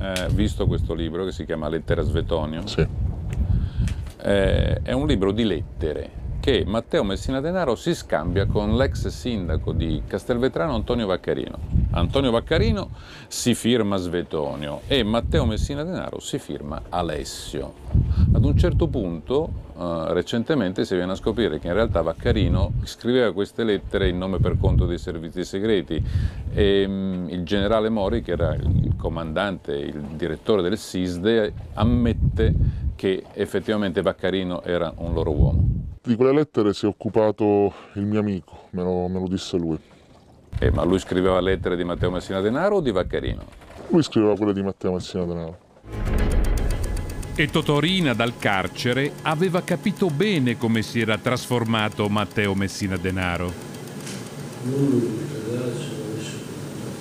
eh, visto questo libro che si chiama Lettera Svetonio? Sì. Eh, è un libro di lettere che Matteo Messina Denaro si scambia con l'ex sindaco di Castelvetrano Antonio Vaccarino. Antonio Vaccarino si firma Svetonio e Matteo Messina Denaro si firma Alessio. Ad un certo punto, eh, recentemente, si viene a scoprire che in realtà Vaccarino scriveva queste lettere in nome per conto dei servizi segreti e mh, il generale Mori, che era il comandante, il direttore del SISDE, ammette che effettivamente Vaccarino era un loro uomo. Di quelle lettere si è occupato il mio amico, me lo, me lo disse lui. Eh, ma lui scriveva lettere di Matteo Messina Denaro o di Vaccarino? Lui scriveva quelle di Matteo Messina Denaro. E Totorina dal carcere aveva capito bene come si era trasformato Matteo Messina Denaro. Lui, il ragazzo, adesso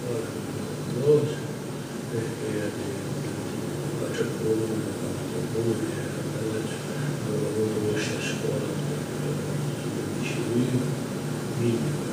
fare una cosa perché faccio il comune, faccio il comune, adesso avevo avuto questa scuola, dice lui, quindi però non se ne sai, non vai a venire, e ce l'ha. Io sono infelice, io, io penso se ne hanno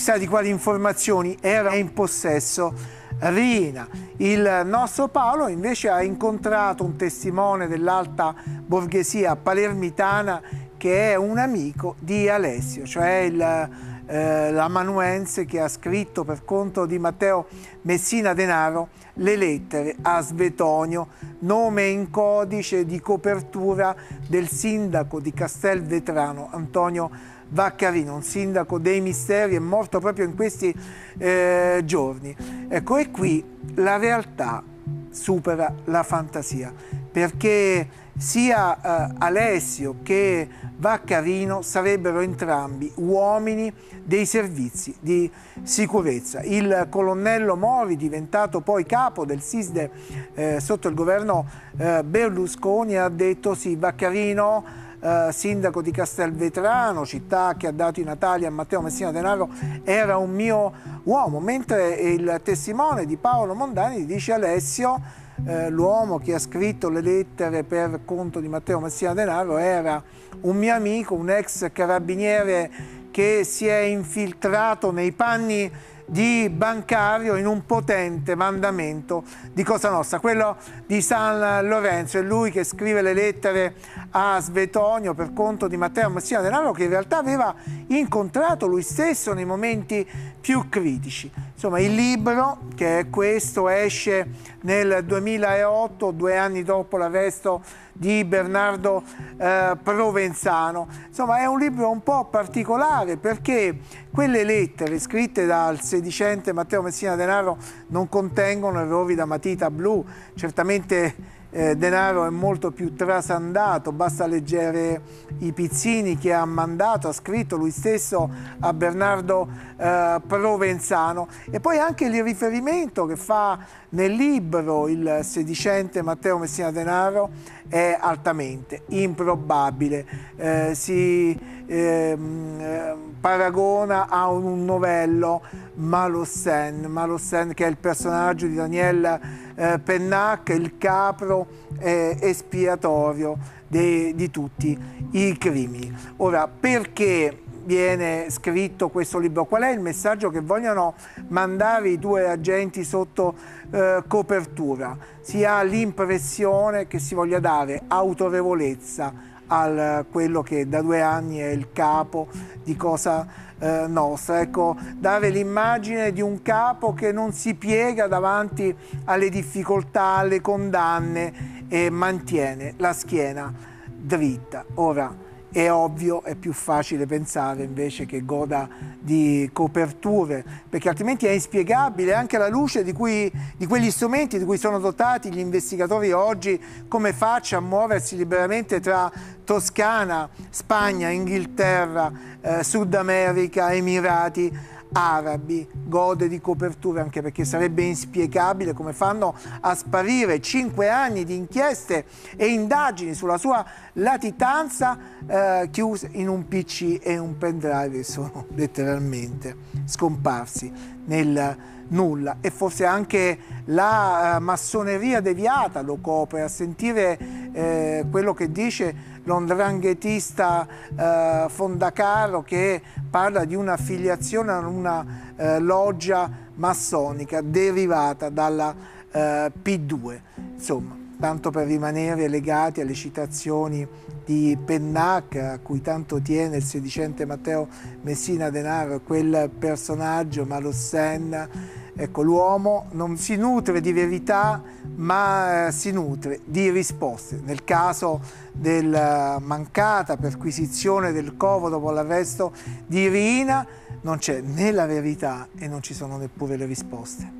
chissà di quali informazioni era in possesso Rina. Il nostro Paolo invece ha incontrato un testimone dell'alta borghesia palermitana che è un amico di Alessio, cioè il eh, l'amanuense che ha scritto per conto di Matteo Messina Denaro le lettere a Svetonio, nome in codice di copertura del sindaco di Castelvetrano, Antonio Vaccarino, un sindaco dei misteri, è morto proprio in questi eh, giorni. Ecco, e qui la realtà supera la fantasia, perché sia eh, Alessio che Vaccarino sarebbero entrambi uomini dei servizi di sicurezza. Il colonnello Mori, diventato poi capo del SISDE eh, sotto il governo eh, Berlusconi, ha detto sì, Vaccarino eh, sindaco di Castelvetrano, città che ha dato i Natali a Matteo Messina Denaro, era un mio uomo, mentre il testimone di Paolo Mondani dice Alessio, eh, l'uomo che ha scritto le lettere per conto di Matteo Messina Denaro era un mio amico, un ex carabiniere che si è infiltrato nei panni di bancario in un potente mandamento di Cosa Nostra, quello di San Lorenzo, è lui che scrive le lettere a Svetonio per conto di Matteo Messina Denaro che in realtà aveva incontrato lui stesso nei momenti più critici. Insomma, il libro, che è questo, esce nel 2008, due anni dopo l'arresto di Bernardo eh, Provenzano. Insomma, è un libro un po' particolare perché quelle lettere scritte dal sedicente Matteo Messina Denaro non contengono errori da matita blu, certamente eh, denaro è molto più trasandato, basta leggere i pizzini che ha mandato, ha scritto lui stesso a Bernardo eh, Provenzano. E poi anche il riferimento che fa nel libro il sedicente Matteo Messina Denaro è altamente improbabile, eh, si ehm, paragona a un novello Malossen, Malossen che è il personaggio di Daniel eh, Pennac, il capro eh, espiatorio de, di tutti i crimini. Ora, perché viene scritto questo libro? Qual è il messaggio che vogliono mandare i due agenti sotto eh, copertura? Si ha l'impressione che si voglia dare autorevolezza a quello che da due anni è il capo di Cosa eh, Nostra. Ecco, dare l'immagine di un capo che non si piega davanti alle difficoltà, alle condanne e mantiene la schiena dritta. Ora, è ovvio, è più facile pensare invece che goda di coperture, perché altrimenti è inspiegabile anche alla luce di, cui, di quegli strumenti di cui sono dotati gli investigatori oggi, come faccia a muoversi liberamente tra Toscana, Spagna, Inghilterra, eh, Sud America, Emirati, arabi gode di coperture anche perché sarebbe inspiegabile come fanno a sparire cinque anni di inchieste e indagini sulla sua latitanza eh, chiuse in un PC e un pendrive sono letteralmente scomparsi nel nulla e forse anche la uh, massoneria deviata lo copre a sentire eh, quello che dice l'ondranghetista eh, Fondacaro che parla di un'affiliazione a una eh, loggia massonica derivata dalla eh, P2. Insomma, tanto per rimanere legati alle citazioni di Pennac, a cui tanto tiene il sedicente Matteo Messina Denaro, quel personaggio Malossen, ecco, l'uomo non si nutre di verità, ma eh, si nutre di risposte. Nel caso della mancata perquisizione del covo dopo l'arresto di Rina, non c'è né la verità e non ci sono neppure le risposte.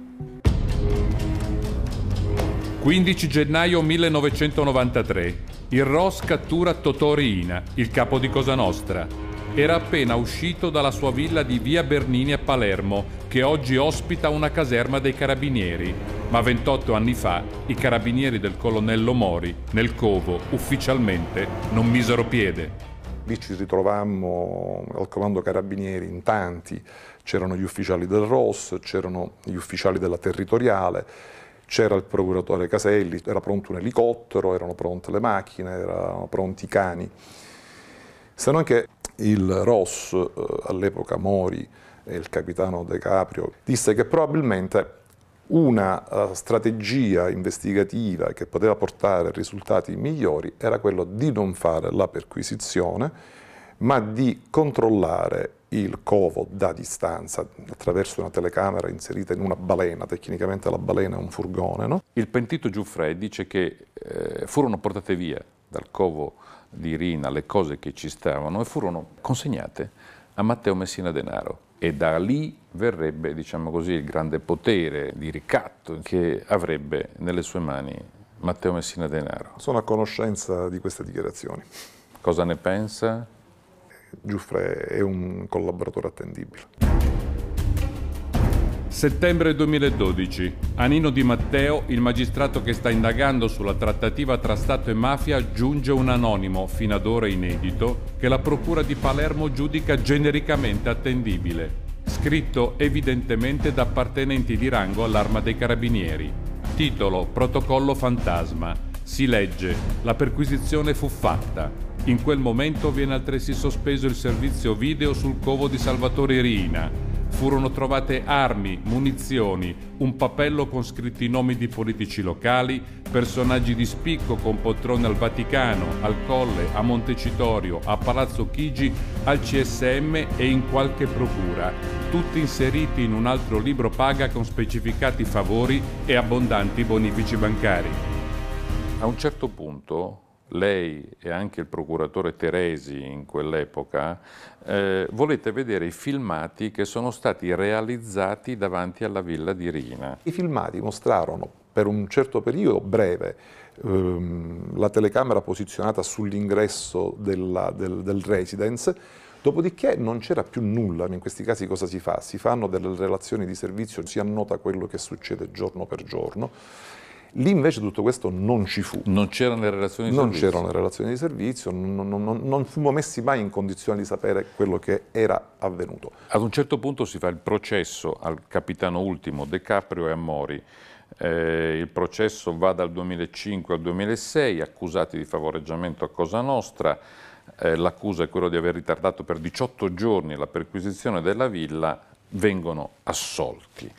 15 gennaio 1993. Il Ross cattura Totò Riina, il capo di Cosa Nostra. Era appena uscito dalla sua villa di via Bernini a Palermo, che oggi ospita una caserma dei carabinieri. Ma 28 anni fa i carabinieri del colonnello Mori, nel covo, ufficialmente, non misero piede. Lì ci ritrovammo al comando carabinieri in tanti, c'erano gli ufficiali del ROS, c'erano gli ufficiali della territoriale, c'era il procuratore Caselli, era pronto un elicottero, erano pronte le macchine, erano pronti i cani. Se non che il Ross, eh, all'epoca Mori il capitano De Caprio, disse che probabilmente una uh, strategia investigativa che poteva portare risultati migliori era quello di non fare la perquisizione, ma di controllare il covo da distanza attraverso una telecamera inserita in una balena, tecnicamente la balena è un furgone. No? Il pentito Giuffre dice che eh, furono portate via dal covo di Rina le cose che ci stavano e furono consegnate a Matteo Messina Denaro e da lì verrebbe, diciamo così, il grande potere di ricatto che avrebbe nelle sue mani Matteo Messina Denaro. Sono a conoscenza di queste dichiarazioni. Cosa ne pensa? Giuffre è un collaboratore attendibile. Settembre 2012. A Nino Di Matteo, il magistrato che sta indagando sulla trattativa tra Stato e mafia, giunge un anonimo, fino ad ora inedito, che la Procura di Palermo giudica genericamente attendibile. Scritto evidentemente da appartenenti di rango all'arma dei carabinieri. Titolo Protocollo Fantasma. Si legge La perquisizione fu fatta. In quel momento viene altresì sospeso il servizio video sul covo di Salvatore Riina. Furono trovate armi, munizioni, un pappello con scritti nomi di politici locali, personaggi di spicco con poltrone al Vaticano, al Colle, a Montecitorio, a Palazzo Chigi, al CSM e in qualche procura, tutti inseriti in un altro libro paga con specificati favori e abbondanti bonifici bancari. A un certo punto lei e anche il procuratore Teresi in quell'epoca, eh, volete vedere i filmati che sono stati realizzati davanti alla villa di Rina. I filmati mostrarono per un certo periodo breve ehm, la telecamera posizionata sull'ingresso del, del residence, Dopodiché non c'era più nulla, in questi casi cosa si fa? Si fanno delle relazioni di servizio, si annota quello che succede giorno per giorno Lì invece tutto questo non ci fu. Non c'erano le relazioni di non servizio? Non c'erano le relazioni di servizio, non, non, non, fummo messi mai in condizione di sapere quello che era avvenuto. Ad un certo punto si fa il processo al capitano ultimo De Caprio e a Mori. Eh, il processo va dal 2005 al 2006, accusati di favoreggiamento a Cosa Nostra. Eh, l'accusa è quella di aver ritardato per 18 giorni la perquisizione della villa, vengono assolti.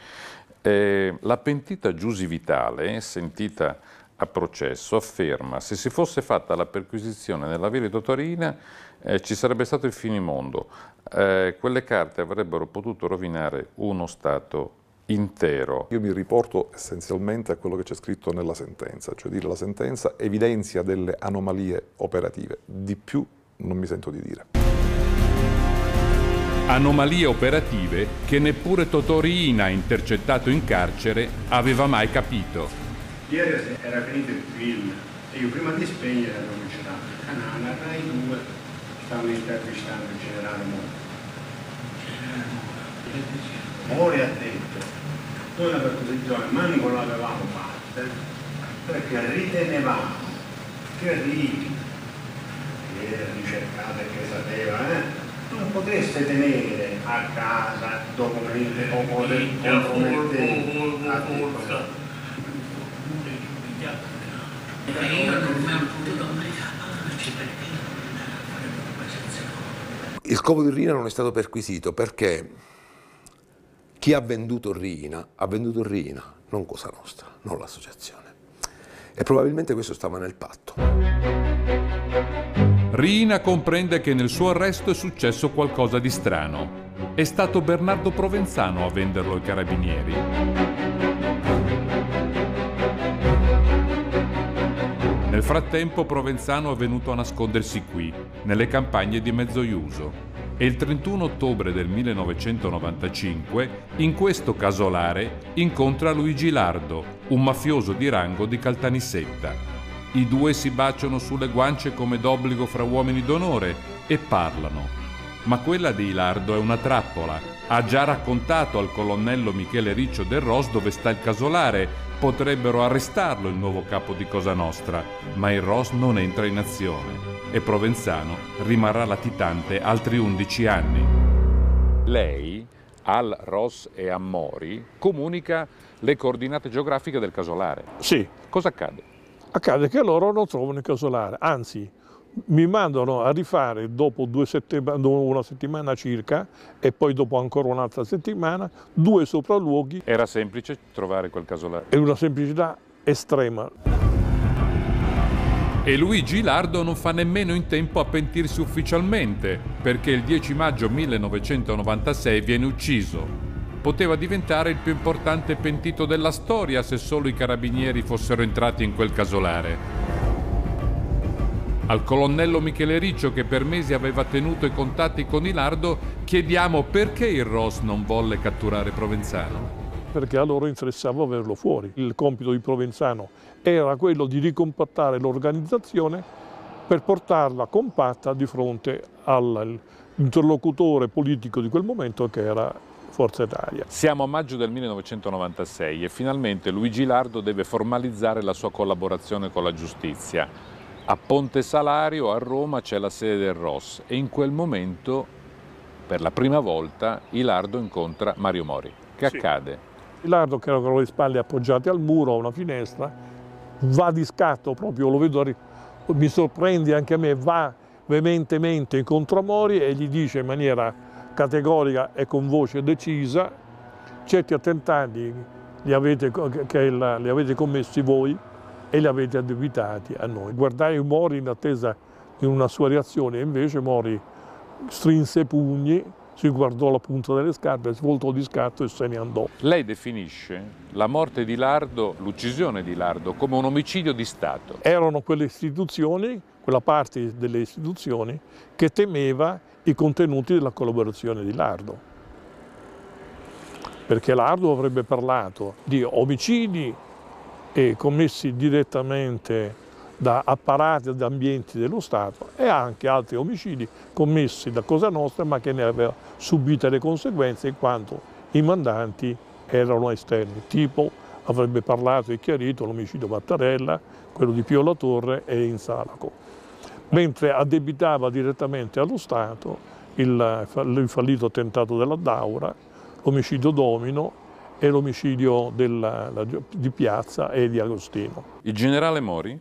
Eh, la pentita Giusi Vitale, sentita a processo, afferma se si fosse fatta la perquisizione nella villa di Dottorina eh, ci sarebbe stato il finimondo. Eh, quelle carte avrebbero potuto rovinare uno Stato intero. Io mi riporto essenzialmente a quello che c'è scritto nella sentenza, cioè dire la sentenza evidenzia delle anomalie operative, di più non mi sento di dire anomalie operative che neppure Totorina, intercettato in carcere, aveva mai capito. Ieri era finito il film e io prima di spegnere avevo cominciato il canale Rai 2, stavano intervistando il generale Mori. Mori ha detto, noi la perquisizione manco l'avevamo fatta perché ritenevamo che Riti, che era ricercato e che sapeva, eh, non potesse tenere a casa documenti o compromettenti io non mi ho potuto mai capirci perché il covo di Rina non è stato perquisito perché chi ha venduto Rina ha venduto Rina, non Cosa Nostra, non l'associazione. E probabilmente questo stava nel patto. Rina comprende che nel suo arresto è successo qualcosa di strano. È stato Bernardo Provenzano a venderlo ai carabinieri. Nel frattempo Provenzano è venuto a nascondersi qui, nelle campagne di Mezzoiuso. E il 31 ottobre del 1995, in questo casolare, incontra Luigi Lardo, un mafioso di rango di Caltanissetta. I due si baciano sulle guance come d'obbligo fra uomini d'onore e parlano. Ma quella di Ilardo è una trappola. Ha già raccontato al colonnello Michele Riccio del Ros dove sta il casolare. Potrebbero arrestarlo il nuovo capo di Cosa Nostra, ma il Ros non entra in azione e Provenzano rimarrà latitante altri 11 anni. Lei al Ros e a Mori comunica le coordinate geografiche del casolare. Sì. Cosa accade? Accade che loro non trovano il casolare, anzi mi mandano a rifare dopo, settima, dopo, una settimana circa e poi dopo ancora un'altra settimana due sopralluoghi. Era semplice trovare quel casolare? È una semplicità estrema. E Luigi Lardo non fa nemmeno in tempo a pentirsi ufficialmente, perché il 10 maggio 1996 viene ucciso. Poteva diventare il più importante pentito della storia se solo i carabinieri fossero entrati in quel casolare. Al colonnello Michele Riccio, che per mesi aveva tenuto i contatti con Ilardo, chiediamo perché il Ross non volle catturare Provenzano perché a loro interessava averlo fuori. Il compito di Provenzano era quello di ricompattare l'organizzazione per portarla compatta di fronte all'interlocutore politico di quel momento che era Forza Italia. Siamo a maggio del 1996 e finalmente Luigi Lardo deve formalizzare la sua collaborazione con la giustizia. A Ponte Salario, a Roma, c'è la sede del ROS e in quel momento, per la prima volta, Ilardo incontra Mario Mori. Che sì. accade? Lardo che era con le spalle appoggiate al muro, a una finestra, va di scatto proprio, lo vedo, mi sorprende anche a me, va veementemente incontro a Mori e gli dice in maniera categorica e con voce decisa certi attentati li avete, che la, li avete commessi voi e li avete addebitati a noi. Guardai Mori in attesa di una sua reazione invece Mori strinse i pugni si guardò la punta delle scarpe, svoltò di scatto e se ne andò. Lei definisce la morte di Lardo, l'uccisione di Lardo, come un omicidio di Stato. Erano quelle istituzioni, quella parte delle istituzioni, che temeva i contenuti della collaborazione di Lardo. Perché Lardo avrebbe parlato di omicidi commessi direttamente da apparati ed ambienti dello Stato e anche altri omicidi commessi da Cosa Nostra ma che ne aveva subite le conseguenze in quanto i mandanti erano esterni, tipo avrebbe parlato e chiarito l'omicidio Mattarella, quello di Pio La Torre e Insalaco, mentre addebitava direttamente allo Stato il, il fallito attentato della Daura, l'omicidio Domino e l'omicidio di Piazza e di Agostino. Il generale Mori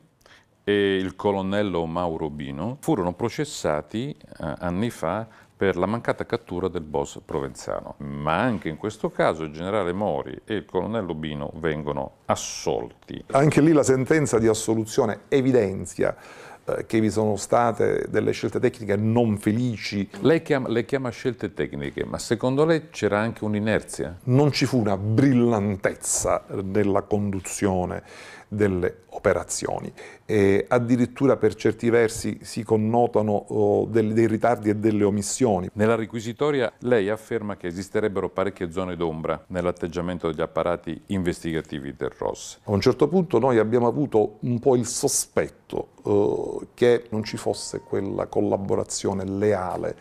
e il colonnello Mauro Bino furono processati eh, anni fa per la mancata cattura del boss provenzano. Ma anche in questo caso il generale Mori e il colonnello Bino vengono assolti. Anche lì la sentenza di assoluzione evidenzia eh, che vi sono state delle scelte tecniche non felici. Lei chiama, le chiama scelte tecniche, ma secondo lei c'era anche un'inerzia? Non ci fu una brillantezza nella conduzione delle operazioni. E addirittura per certi versi si connotano oh, dei, dei ritardi e delle omissioni. Nella requisitoria lei afferma che esisterebbero parecchie zone d'ombra nell'atteggiamento degli apparati investigativi del ROS. A un certo punto noi abbiamo avuto un po' il sospetto eh, che non ci fosse quella collaborazione leale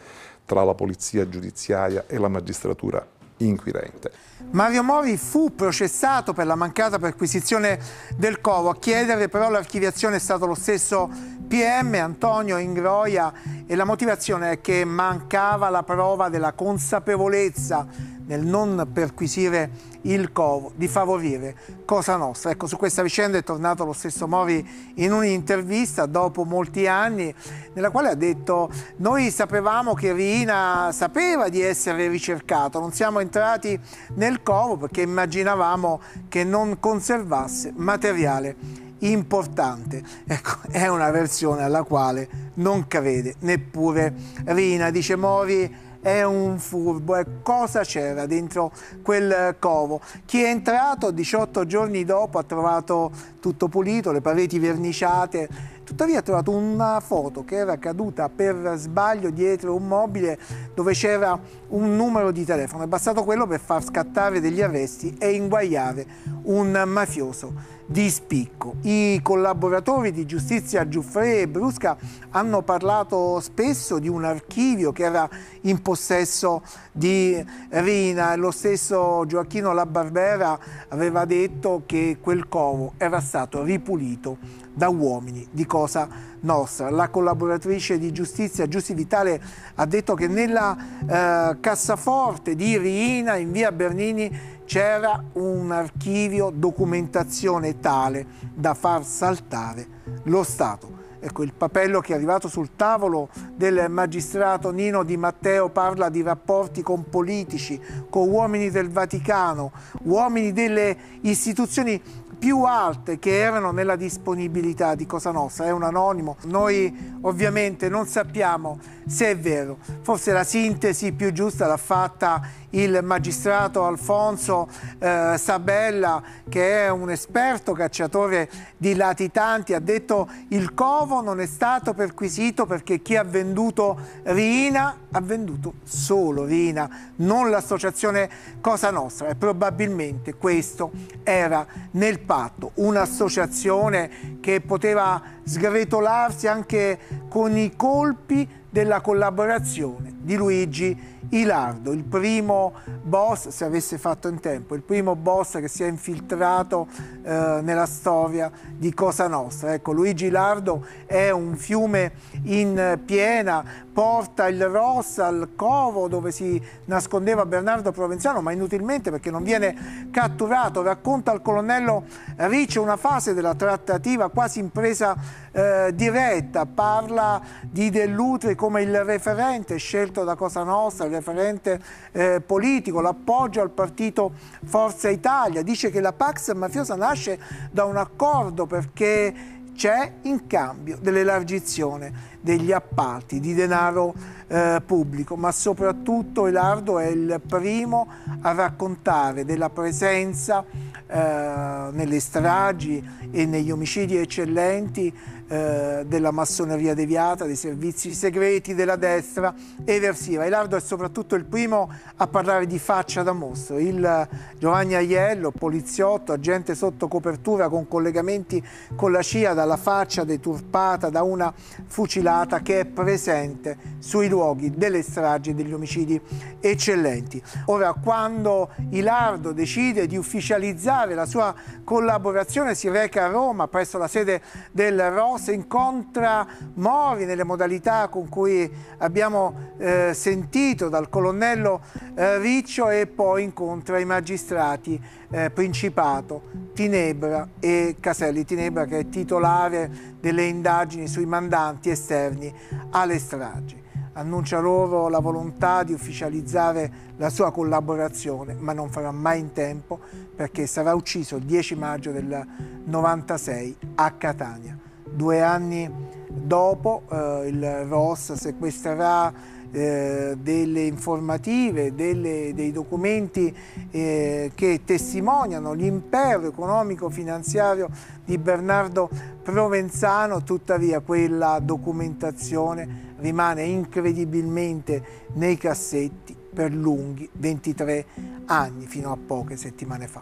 tra la polizia giudiziaria e la magistratura inquirente. Mario Mori fu processato per la mancata perquisizione del covo, a chiedere però l'archiviazione è stato lo stesso PM Antonio Ingroia e la motivazione è che mancava la prova della consapevolezza nel non perquisire il covo, di favorire Cosa Nostra. Ecco, su questa vicenda è tornato lo stesso Mori in un'intervista dopo molti anni, nella quale ha detto noi sapevamo che Rina sapeva di essere ricercato, non siamo entrati nel covo perché immaginavamo che non conservasse materiale importante. Ecco, è una versione alla quale non crede neppure Rina. Dice Mori è un furbo e cosa c'era dentro quel covo. Chi è entrato 18 giorni dopo ha trovato tutto pulito, le pareti verniciate, tuttavia ha trovato una foto che era caduta per sbaglio dietro un mobile dove c'era un numero di telefono, è bastato quello per far scattare degli arresti e inguagliare un mafioso di spicco. I collaboratori di Giustizia Giuffre e Brusca hanno parlato spesso di un archivio che era in possesso di Rina e lo stesso Gioacchino Labarbera aveva detto che quel covo era stato ripulito da uomini di Cosa Nostra. La collaboratrice di giustizia Giussi Vitale ha detto che nella eh, cassaforte di Rina in via Bernini c'era un archivio documentazione tale da far saltare lo Stato. Ecco, il papello che è arrivato sul tavolo del magistrato Nino Di Matteo parla di rapporti con politici, con uomini del Vaticano, uomini delle istituzioni più alte che erano nella disponibilità di Cosa Nostra, è un anonimo, noi ovviamente non sappiamo se è vero, forse la sintesi più giusta l'ha fatta il magistrato Alfonso eh, Sabella che è un esperto cacciatore di latitanti, ha detto il covo non è stato perquisito perché chi ha venduto Rina ha venduto solo Rina, non l'associazione Cosa Nostra. E probabilmente questo era nel patto, un'associazione che poteva sgretolarsi anche con i colpi della collaborazione di Luigi Ilardo, il primo boss, se avesse fatto in tempo, il primo boss che si è infiltrato eh, nella storia di Cosa Nostra. Ecco, Luigi Ilardo è un fiume in piena, porta il Ross al covo dove si nascondeva Bernardo Provenzano, ma inutilmente perché non viene catturato. Racconta al colonnello Riccio una fase della trattativa quasi impresa eh, diretta, parla di Dell'Utri come il referente scelto da Cosa Nostra, il referente eh, politico, l'appoggio al partito Forza Italia, dice che la Pax mafiosa nasce da un accordo perché c'è in cambio dell'elargizione degli appalti di denaro eh, pubblico, ma soprattutto Elardo è il primo a raccontare della presenza eh, nelle stragi e negli omicidi eccellenti eh, della massoneria deviata, dei servizi segreti della destra eversiva. Elardo è soprattutto il primo a parlare di faccia da mostro. Il Giovanni Aiello, poliziotto, agente sotto copertura con collegamenti con la CIA dalla faccia deturpata da una fucilata che è presente sui luoghi delle stragi e degli omicidi eccellenti. Ora, quando Ilardo decide di ufficializzare la sua collaborazione, si reca a Roma presso la sede del ROS incontra Mori nelle modalità con cui abbiamo eh, sentito dal colonnello eh, Riccio e poi incontra i magistrati eh, Principato, Tinebra e Caselli. Tinebra che è titolare delle indagini sui mandanti esterni alle stragi annuncia loro la volontà di ufficializzare la sua collaborazione, ma non farà mai in tempo perché sarà ucciso il 10 maggio del 96 a Catania. Due anni dopo eh, il ROS sequestrerà eh, delle informative, delle, dei documenti eh, che testimoniano l'impero economico-finanziario di Bernardo Provenzano, tuttavia quella documentazione rimane incredibilmente nei cassetti per lunghi 23 anni, fino a poche settimane fa.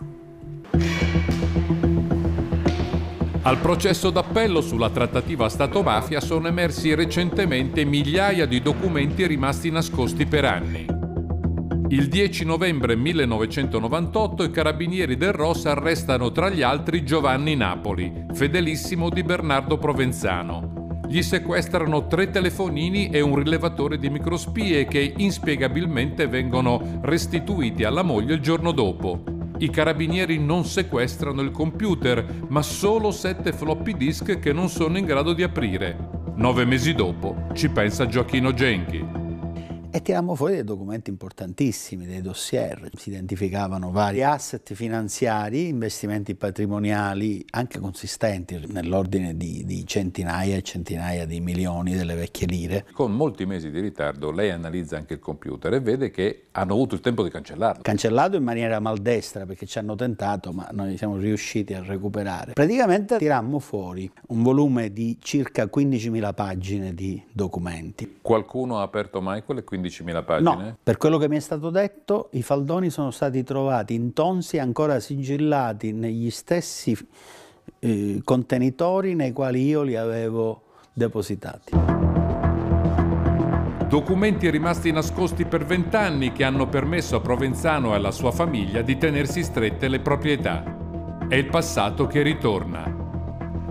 Al processo d'appello sulla trattativa Stato-mafia sono emersi recentemente migliaia di documenti rimasti nascosti per anni. Il 10 novembre 1998 i carabinieri del Ross arrestano tra gli altri Giovanni Napoli, fedelissimo di Bernardo Provenzano. Gli sequestrano tre telefonini e un rilevatore di microspie che inspiegabilmente vengono restituiti alla moglie il giorno dopo. I carabinieri non sequestrano il computer, ma solo sette floppy disk che non sono in grado di aprire. Nove mesi dopo ci pensa Gioacchino Genchi e tiriamo fuori dei documenti importantissimi, dei dossier. Si identificavano vari asset finanziari, investimenti patrimoniali anche consistenti, nell'ordine di, di, centinaia e centinaia di milioni delle vecchie lire. Con molti mesi di ritardo lei analizza anche il computer e vede che hanno avuto il tempo di cancellarlo. Cancellato in maniera maldestra perché ci hanno tentato ma noi siamo riusciti a recuperare. Praticamente tirammo fuori un volume di circa 15.000 pagine di documenti. Qualcuno ha aperto mai quelle 15.000 15.000 pagine? No, per quello che mi è stato detto, i faldoni sono stati trovati intonsi ancora sigillati negli stessi eh, contenitori nei quali io li avevo depositati. Documenti rimasti nascosti per vent'anni che hanno permesso a Provenzano e alla sua famiglia di tenersi strette le proprietà. È il passato che ritorna.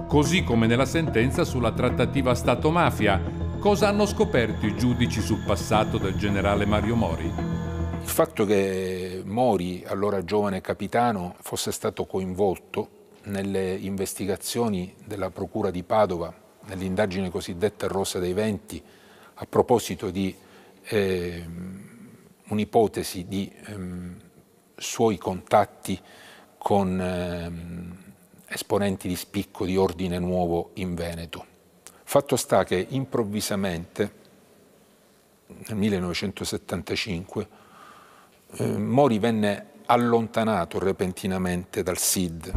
Così come nella sentenza sulla trattativa Stato-mafia, Cosa hanno scoperto i giudici sul passato del generale Mario Mori? Il fatto che Mori, allora giovane capitano, fosse stato coinvolto nelle investigazioni della Procura di Padova, nell'indagine cosiddetta Rosa dei Venti, a proposito di eh, un'ipotesi di eh, suoi contatti con eh, esponenti di spicco di ordine nuovo in Veneto. Fatto sta che improvvisamente, nel 1975, eh, Mori venne allontanato repentinamente dal SID.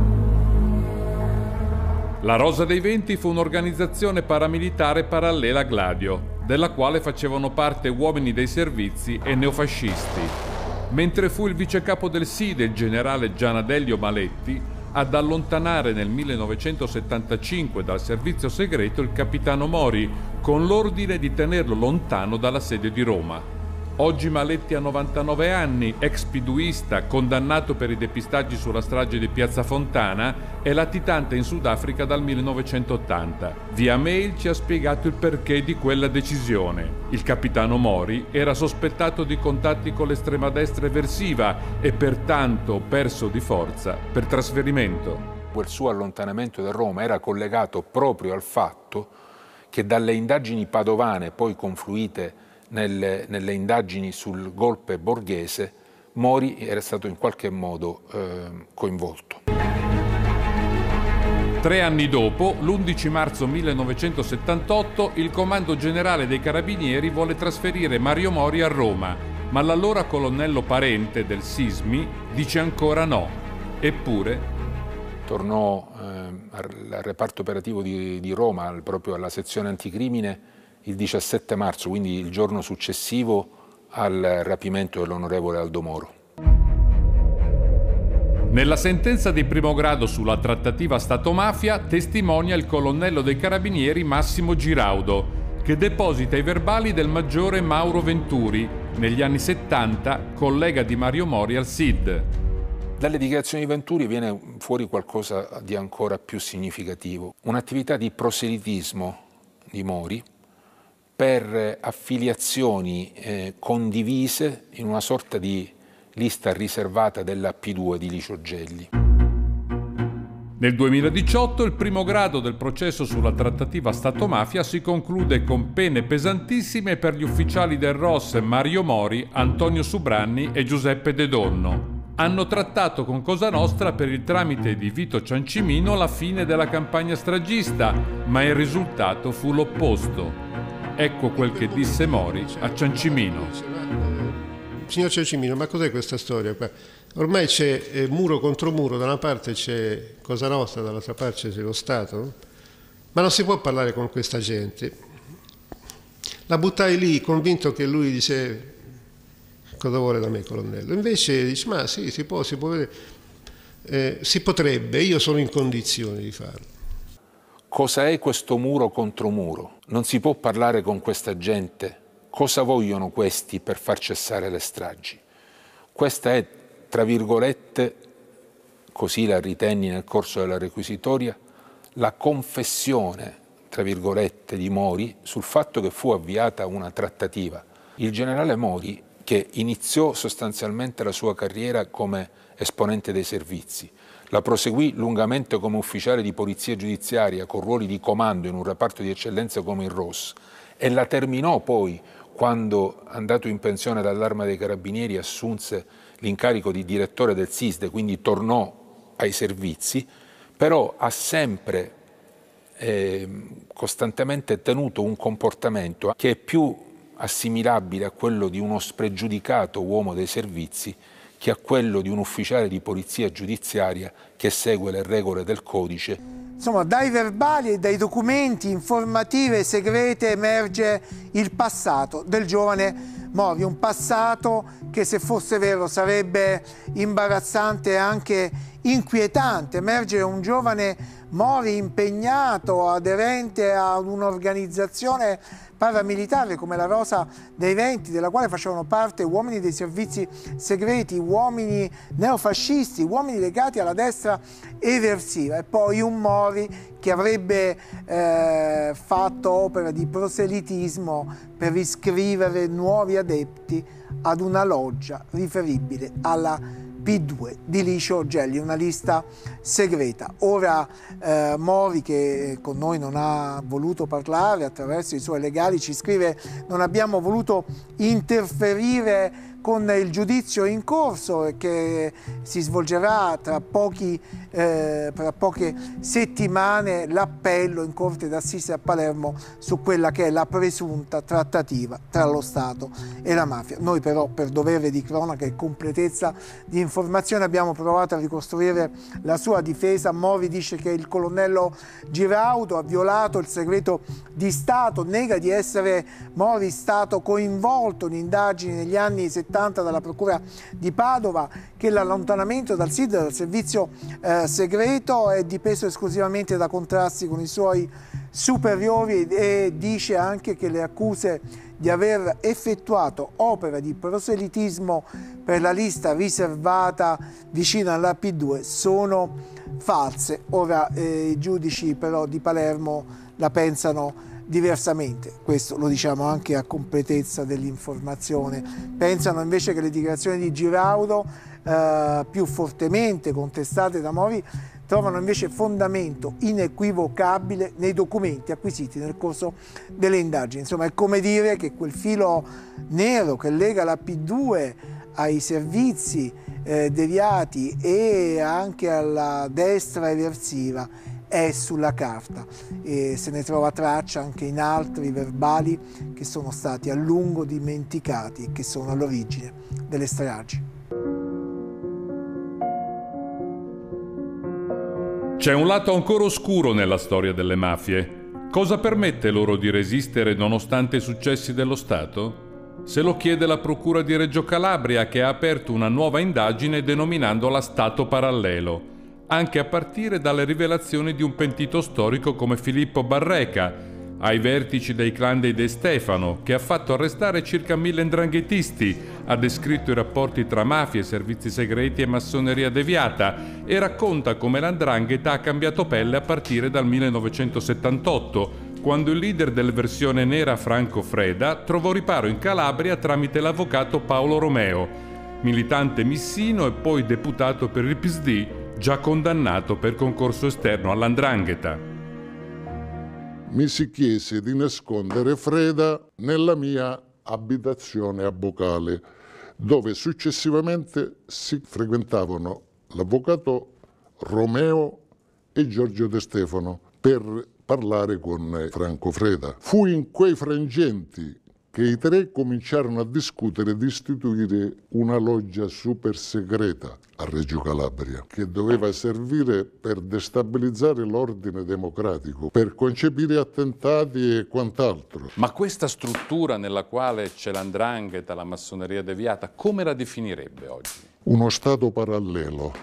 La Rosa dei Venti fu un'organizzazione paramilitare parallela a Gladio, della quale facevano parte uomini dei servizi e neofascisti, mentre fu il vicecapo del SID, il generale Gianadelio Maletti, ad allontanare nel 1975 dal servizio segreto il capitano Mori, con l'ordine di tenerlo lontano dalla sede di Roma. Oggi Maletti ha 99 anni, ex piduista, condannato per i depistaggi sulla strage di Piazza Fontana, è latitante in Sudafrica dal 1980. Via mail ci ha spiegato il perché di quella decisione. Il capitano Mori era sospettato di contatti con l'estrema destra eversiva e pertanto perso di forza per trasferimento. Quel suo allontanamento da Roma era collegato proprio al fatto che dalle indagini padovane poi confluite nelle, nelle indagini sul golpe borghese, Mori era stato in qualche modo eh, coinvolto. Tre anni dopo, l'11 marzo 1978, il Comando Generale dei Carabinieri vuole trasferire Mario Mori a Roma, ma l'allora colonnello parente del Sismi dice ancora no. Eppure... Tornò eh, al reparto operativo di, di Roma, proprio alla sezione anticrimine, il 17 marzo, quindi il giorno successivo al rapimento dell'onorevole Aldo Moro. Nella sentenza di primo grado sulla trattativa Stato-mafia testimonia il colonnello dei carabinieri Massimo Giraudo, che deposita i verbali del maggiore Mauro Venturi, negli anni 70 collega di Mario Mori al SID. Dalle dichiarazioni di Venturi viene fuori qualcosa di ancora più significativo, un'attività di proselitismo di Mori, per affiliazioni eh, condivise in una sorta di lista riservata della P2 di Licio Gelli. Nel 2018 il primo grado del processo sulla trattativa Stato-mafia si conclude con pene pesantissime per gli ufficiali del ROS Mario Mori, Antonio Subranni e Giuseppe De Donno. Hanno trattato con Cosa Nostra per il tramite di Vito Ciancimino la fine della campagna stragista, ma il risultato fu l'opposto. Ecco quel che disse Mori a Ciancimino. Signor Ciancimino, ma cos'è questa storia qua? Ormai c'è eh, muro contro muro, da una parte c'è Cosa Nostra, dall'altra parte c'è lo Stato, ma non si può parlare con questa gente. La buttai lì convinto che lui dice cosa vuole da me colonnello, invece dice ma sì, si può, si può vedere, eh, si potrebbe, io sono in condizione di farlo. Cosa è questo muro contro muro? Non si può parlare con questa gente. Cosa vogliono questi per far cessare le stragi? Questa è, tra virgolette, così la ritenni nel corso della requisitoria, la confessione, tra virgolette, di Mori sul fatto che fu avviata una trattativa. Il generale Mori, che iniziò sostanzialmente la sua carriera come esponente dei servizi, la proseguì lungamente come ufficiale di polizia giudiziaria con ruoli di comando in un reparto di eccellenza come il ROS e la terminò poi quando, andato in pensione dall'Arma dei Carabinieri, assunse l'incarico di direttore del SISDE, quindi tornò ai servizi, però ha sempre eh, costantemente tenuto un comportamento che è più assimilabile a quello di uno spregiudicato uomo dei servizi che a quello di un ufficiale di polizia giudiziaria che segue le regole del codice. Insomma, dai verbali e dai documenti informative segrete emerge il passato del giovane Mori, un passato che se fosse vero sarebbe imbarazzante e anche inquietante. Emerge un giovane Mori impegnato, aderente a un'organizzazione paramilitare come la Rosa dei Venti, della quale facevano parte uomini dei servizi segreti, uomini neofascisti, uomini legati alla destra eversiva. E poi un Mori che avrebbe eh, fatto opera di proselitismo per iscrivere nuovi adepti ad una loggia riferibile alla P2 di Licio Gelli, una lista segreta. Ora eh, Mori, che con noi non ha voluto parlare attraverso i suoi legali, ci scrive non abbiamo voluto interferire con il giudizio in corso che si svolgerà tra, pochi, eh, tra poche settimane l'appello in Corte d'Assise a Palermo su quella che è la presunta trattativa tra lo Stato e la mafia. Noi però per dovere di cronaca e completezza di informazione abbiamo provato a ricostruire la sua difesa. Mori dice che il colonnello Giraudo ha violato il segreto di Stato, nega di essere Mori stato coinvolto in indagini negli anni 70 dalla Procura di Padova, che l'allontanamento dal SID, dal servizio eh, segreto, è dipeso esclusivamente da contrasti con i suoi superiori e dice anche che le accuse di aver effettuato opera di proselitismo per la lista riservata vicino alla P2 sono false. Ora eh, i giudici però di Palermo la pensano diversamente, questo lo diciamo anche a completezza dell'informazione. Pensano invece che le dichiarazioni di Giraudo, eh, più fortemente contestate da Mori, trovano invece fondamento inequivocabile nei documenti acquisiti nel corso delle indagini. Insomma, è come dire che quel filo nero che lega la P2 ai servizi eh, deviati e anche alla destra eversiva è sulla carta e se ne trova traccia anche in altri verbali che sono stati a lungo dimenticati e che sono all'origine delle stragi. C'è un lato ancora oscuro nella storia delle mafie. Cosa permette loro di resistere nonostante i successi dello Stato? Se lo chiede la Procura di Reggio Calabria che ha aperto una nuova indagine denominandola Stato parallelo anche a partire dalle rivelazioni di un pentito storico come Filippo Barreca, ai vertici dei clan dei De Stefano, che ha fatto arrestare circa mille ndranghetisti, ha descritto i rapporti tra mafie, servizi segreti e massoneria deviata e racconta come l'andrangheta ha cambiato pelle a partire dal 1978, quando il leader della versione nera Franco Freda trovò riparo in Calabria tramite l'avvocato Paolo Romeo, militante missino e poi deputato per il PSD già condannato per concorso esterno all'andrangheta. Mi si chiese di nascondere Freda nella mia abitazione a Bocale, dove successivamente si frequentavano l'avvocato Romeo e Giorgio De Stefano per parlare con Franco Freda. Fu in quei frangenti che i tre cominciarono a discutere di istituire una loggia super segreta a Reggio Calabria, che doveva servire per destabilizzare l'ordine democratico, per concepire attentati e quant'altro. Ma questa struttura nella quale c'è l'andrangheta, la massoneria deviata, come la definirebbe oggi? Uno Stato parallelo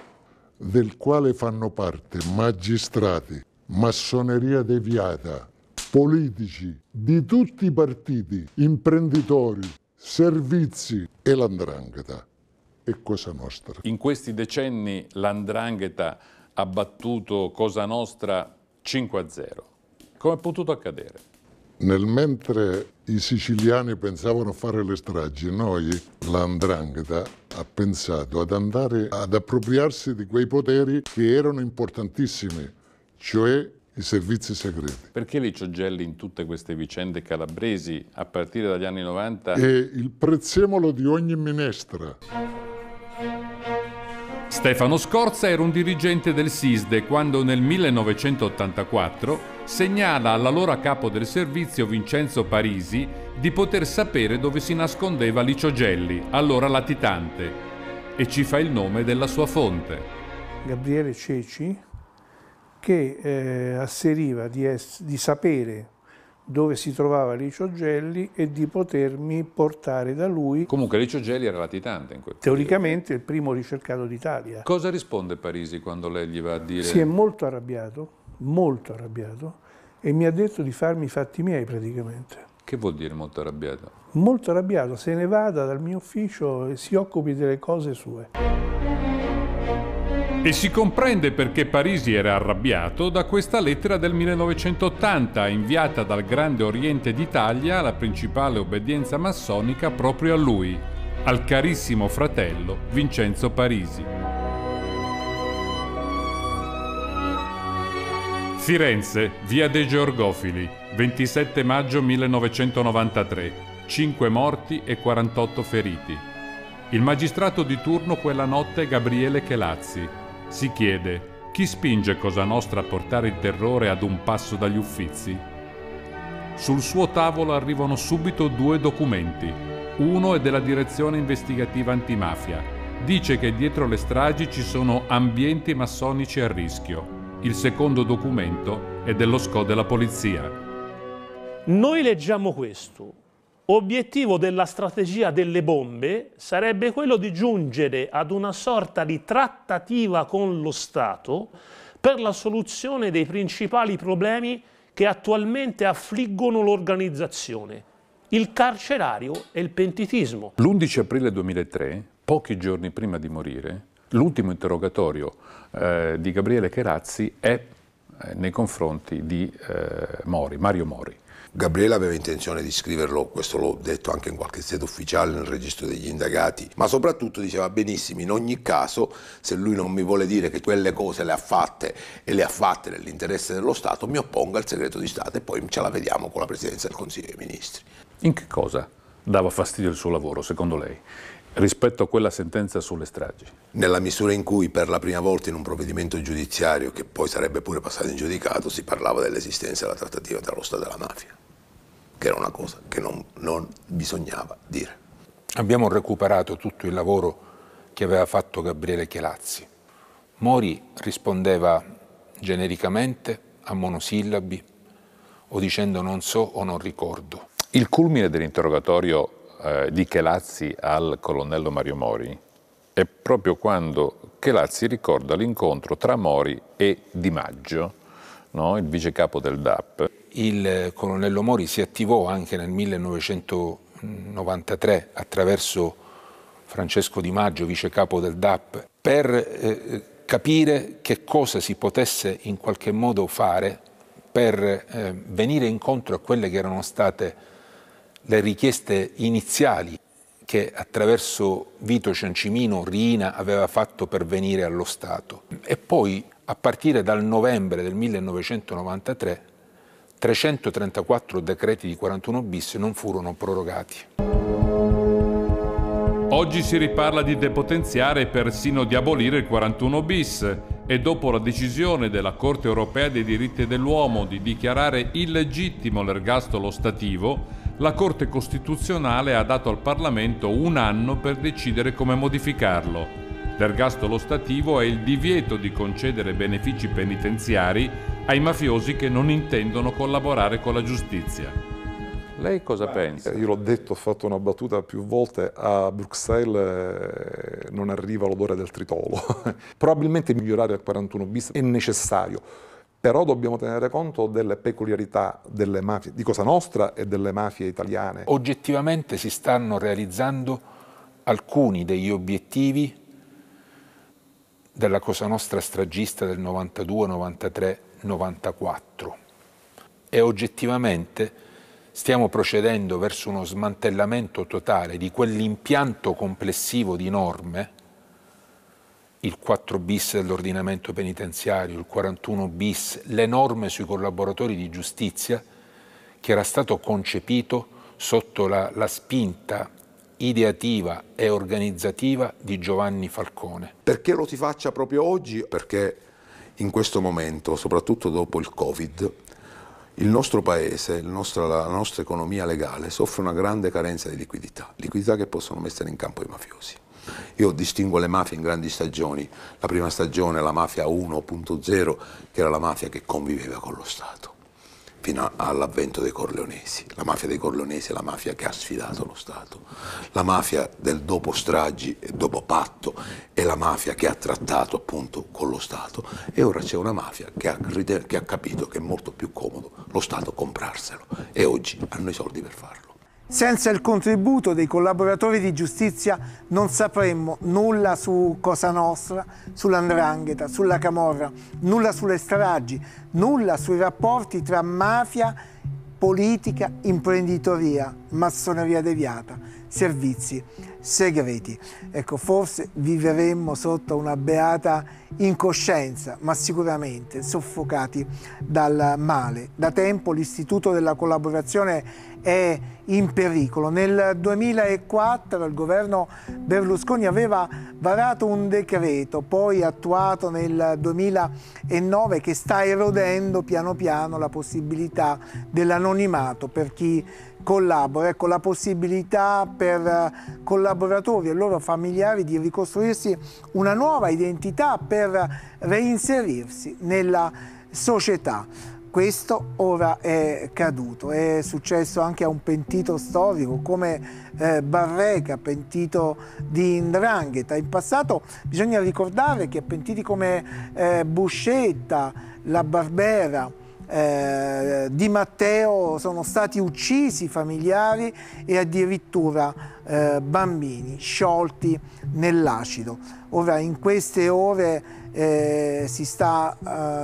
del quale fanno parte magistrati, massoneria deviata, politici di tutti i partiti, imprenditori, servizi e l'andrangheta e Cosa Nostra. In questi decenni l'andrangheta ha battuto Cosa Nostra 5 a 0. Come è potuto accadere? Nel mentre i siciliani pensavano a fare le stragi, noi, l'andrangheta, ha pensato ad andare ad appropriarsi di quei poteri che erano importantissimi, cioè i servizi segreti. Perché Licio Gelli in tutte queste vicende calabresi, a partire dagli anni 90... È il prezzemolo di ogni minestra. Stefano Scorza era un dirigente del SISDE quando nel 1984 segnala all'allora capo del servizio Vincenzo Parisi di poter sapere dove si nascondeva Licio Gelli, allora latitante, e ci fa il nome della sua fonte. Gabriele Ceci, che eh, asseriva di, di, sapere dove si trovava Licio Gelli e di potermi portare da lui. Comunque Licio Gelli era latitante in quel Teoricamente il primo ricercato d'Italia. Cosa risponde Parisi quando lei gli va a dire? Si è molto arrabbiato, molto arrabbiato, e mi ha detto di farmi i fatti miei praticamente. Che vuol dire molto arrabbiato? Molto arrabbiato, se ne vada dal mio ufficio e si occupi delle cose sue. E si comprende perché Parisi era arrabbiato da questa lettera del 1980 inviata dal Grande Oriente d'Italia, la principale obbedienza massonica, proprio a lui, al carissimo fratello Vincenzo Parisi. Firenze, via dei Georgofili, 27 maggio 1993, 5 morti e 48 feriti. Il magistrato di turno quella notte è Gabriele Chelazzi. Si chiede chi spinge Cosa Nostra a portare il terrore ad un passo dagli uffizi? Sul suo tavolo arrivano subito due documenti. Uno è della direzione investigativa antimafia. Dice che dietro le stragi ci sono ambienti massonici a rischio. Il secondo documento è dello SCO della polizia. Noi leggiamo questo. Obiettivo della strategia delle bombe sarebbe quello di giungere ad una sorta di trattativa con lo Stato per la soluzione dei principali problemi che attualmente affliggono l'organizzazione, il carcerario e il pentitismo. L'11 aprile 2003, pochi giorni prima di morire, l'ultimo interrogatorio eh, di Gabriele Cherazzi è eh, nei confronti di eh, Mori, Mario Mori. Gabriele aveva intenzione di scriverlo, questo l'ho detto anche in qualche sede ufficiale nel registro degli indagati, ma soprattutto diceva benissimo, in ogni caso, se lui non mi vuole dire che quelle cose le ha fatte e le ha fatte nell'interesse dello Stato, mi opponga al segreto di Stato e poi ce la vediamo con la Presidenza del Consiglio dei Ministri. In che cosa dava fastidio il suo lavoro, secondo lei? rispetto a quella sentenza sulle stragi? Nella misura in cui per la prima volta in un provvedimento giudiziario, che poi sarebbe pure passato in giudicato, si parlava dell'esistenza della trattativa tra lo Stato e la mafia, che era una cosa che non, non bisognava dire. Abbiamo recuperato tutto il lavoro che aveva fatto Gabriele Chielazzi. Mori rispondeva genericamente, a monosillabi, o dicendo non so o non ricordo. Il culmine dell'interrogatorio eh, di Chelazzi al colonnello Mario Mori è proprio quando Chelazzi ricorda l'incontro tra Mori e Di Maggio, no? il vice capo del DAP. Il colonnello Mori si attivò anche nel 1993 attraverso Francesco Di Maggio, vice capo del DAP, per eh, capire che cosa si potesse in qualche modo fare per eh, venire incontro a quelle che erano state le richieste iniziali che attraverso Vito Ciancimino Rina aveva fatto per venire allo Stato. E poi, a partire dal novembre del 1993, 334 decreti di 41 bis non furono prorogati. Oggi si riparla di depotenziare e persino di abolire il 41 bis e dopo la decisione della Corte europea dei diritti dell'uomo di dichiarare illegittimo l'ergastolo stativo, la Corte Costituzionale ha dato al Parlamento un anno per decidere come modificarlo. L'ergastolo stativo è il divieto di concedere benefici penitenziari ai mafiosi che non intendono collaborare con la giustizia. Lei cosa pensa? Io l'ho detto, ho fatto una battuta più volte, a Bruxelles eh, non arriva l'odore del tritolo. Probabilmente migliorare il 41 bis è necessario, però dobbiamo tenere conto delle peculiarità delle mafie, di Cosa Nostra e delle mafie italiane. Oggettivamente si stanno realizzando alcuni degli obiettivi della Cosa Nostra stragista del 92, 93, 94 e oggettivamente stiamo procedendo verso uno smantellamento totale di quell'impianto complessivo di norme il 4 bis dell'ordinamento penitenziario, il 41 bis, le norme sui collaboratori di giustizia che era stato concepito sotto la, la spinta ideativa e organizzativa di Giovanni Falcone. Perché lo si faccia proprio oggi? Perché in questo momento, soprattutto dopo il Covid, il nostro paese, il nostro, la nostra economia legale soffre una grande carenza di liquidità, liquidità che possono mettere in campo i mafiosi. Io distingo le mafie in grandi stagioni. La prima stagione la mafia 1.0, che era la mafia che conviveva con lo Stato, fino all'avvento dei Corleonesi. La mafia dei Corleonesi è la mafia che ha sfidato lo Stato. La mafia del dopo stragi e dopo patto è la mafia che ha trattato appunto con lo Stato. E ora c'è una mafia che ha, che ha capito che è molto più comodo lo Stato comprarselo e oggi hanno i soldi per farlo. Senza il contributo dei collaboratori di giustizia non sapremmo nulla su Cosa Nostra, sull'andrangheta, sulla camorra, nulla sulle stragi, nulla sui rapporti tra mafia, politica, imprenditoria, massoneria deviata. servizi segreti. Ecco, forse vivremmo sotto una beata incoscienza, ma sicuramente soffocati dal male. Da tempo l'Istituto della collaborazione è in pericolo. Nel 2004 il governo Berlusconi aveva varato un decreto, poi attuato nel 2009, che sta erodendo piano piano la possibilità dell'anonimato per chi collabora, ecco la possibilità per collaboratori e loro familiari di ricostruirsi una nuova identità per reinserirsi nella società questo ora è caduto, è successo anche a un pentito storico come eh, Barreca, pentito di Indrangheta. In passato bisogna ricordare che pentiti come eh, Buscetta, La Barbera, eh, di Matteo sono stati uccisi familiari e addirittura eh, bambini sciolti nell'acido. Ora in queste ore eh, si sta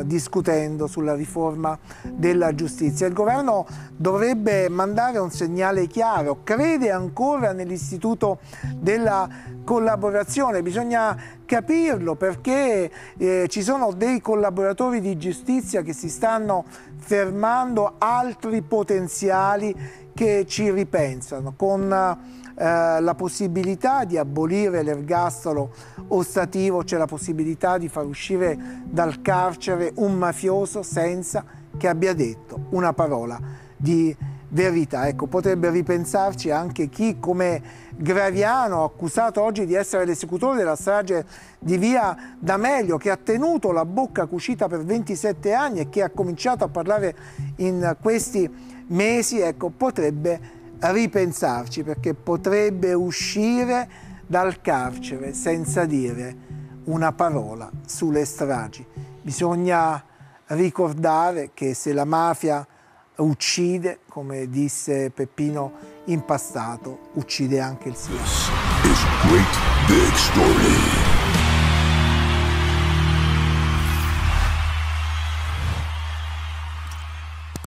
eh, discutendo sulla riforma della giustizia. Il governo dovrebbe mandare un segnale chiaro, crede ancora nell'istituto della collaborazione, bisogna capirlo perché eh, ci sono dei collaboratori di giustizia che si stanno fermando, altri potenziali che ci ripensano. Con eh, la possibilità di abolire l'ergastolo ostativo, c'è la possibilità di far uscire dal carcere un mafioso senza che abbia detto una parola di verità. Ecco, potrebbe ripensarci anche chi come Graviano, accusato oggi di essere l'esecutore della strage di via D'Amelio, che ha tenuto la bocca cucita per 27 anni e che ha cominciato a parlare in questi mesi, ecco, potrebbe ripensarci perché potrebbe uscire dal carcere senza dire una parola sulle stragi. Bisogna ricordare che se la mafia uccide, come disse Peppino Impastato, uccide anche il silenzio.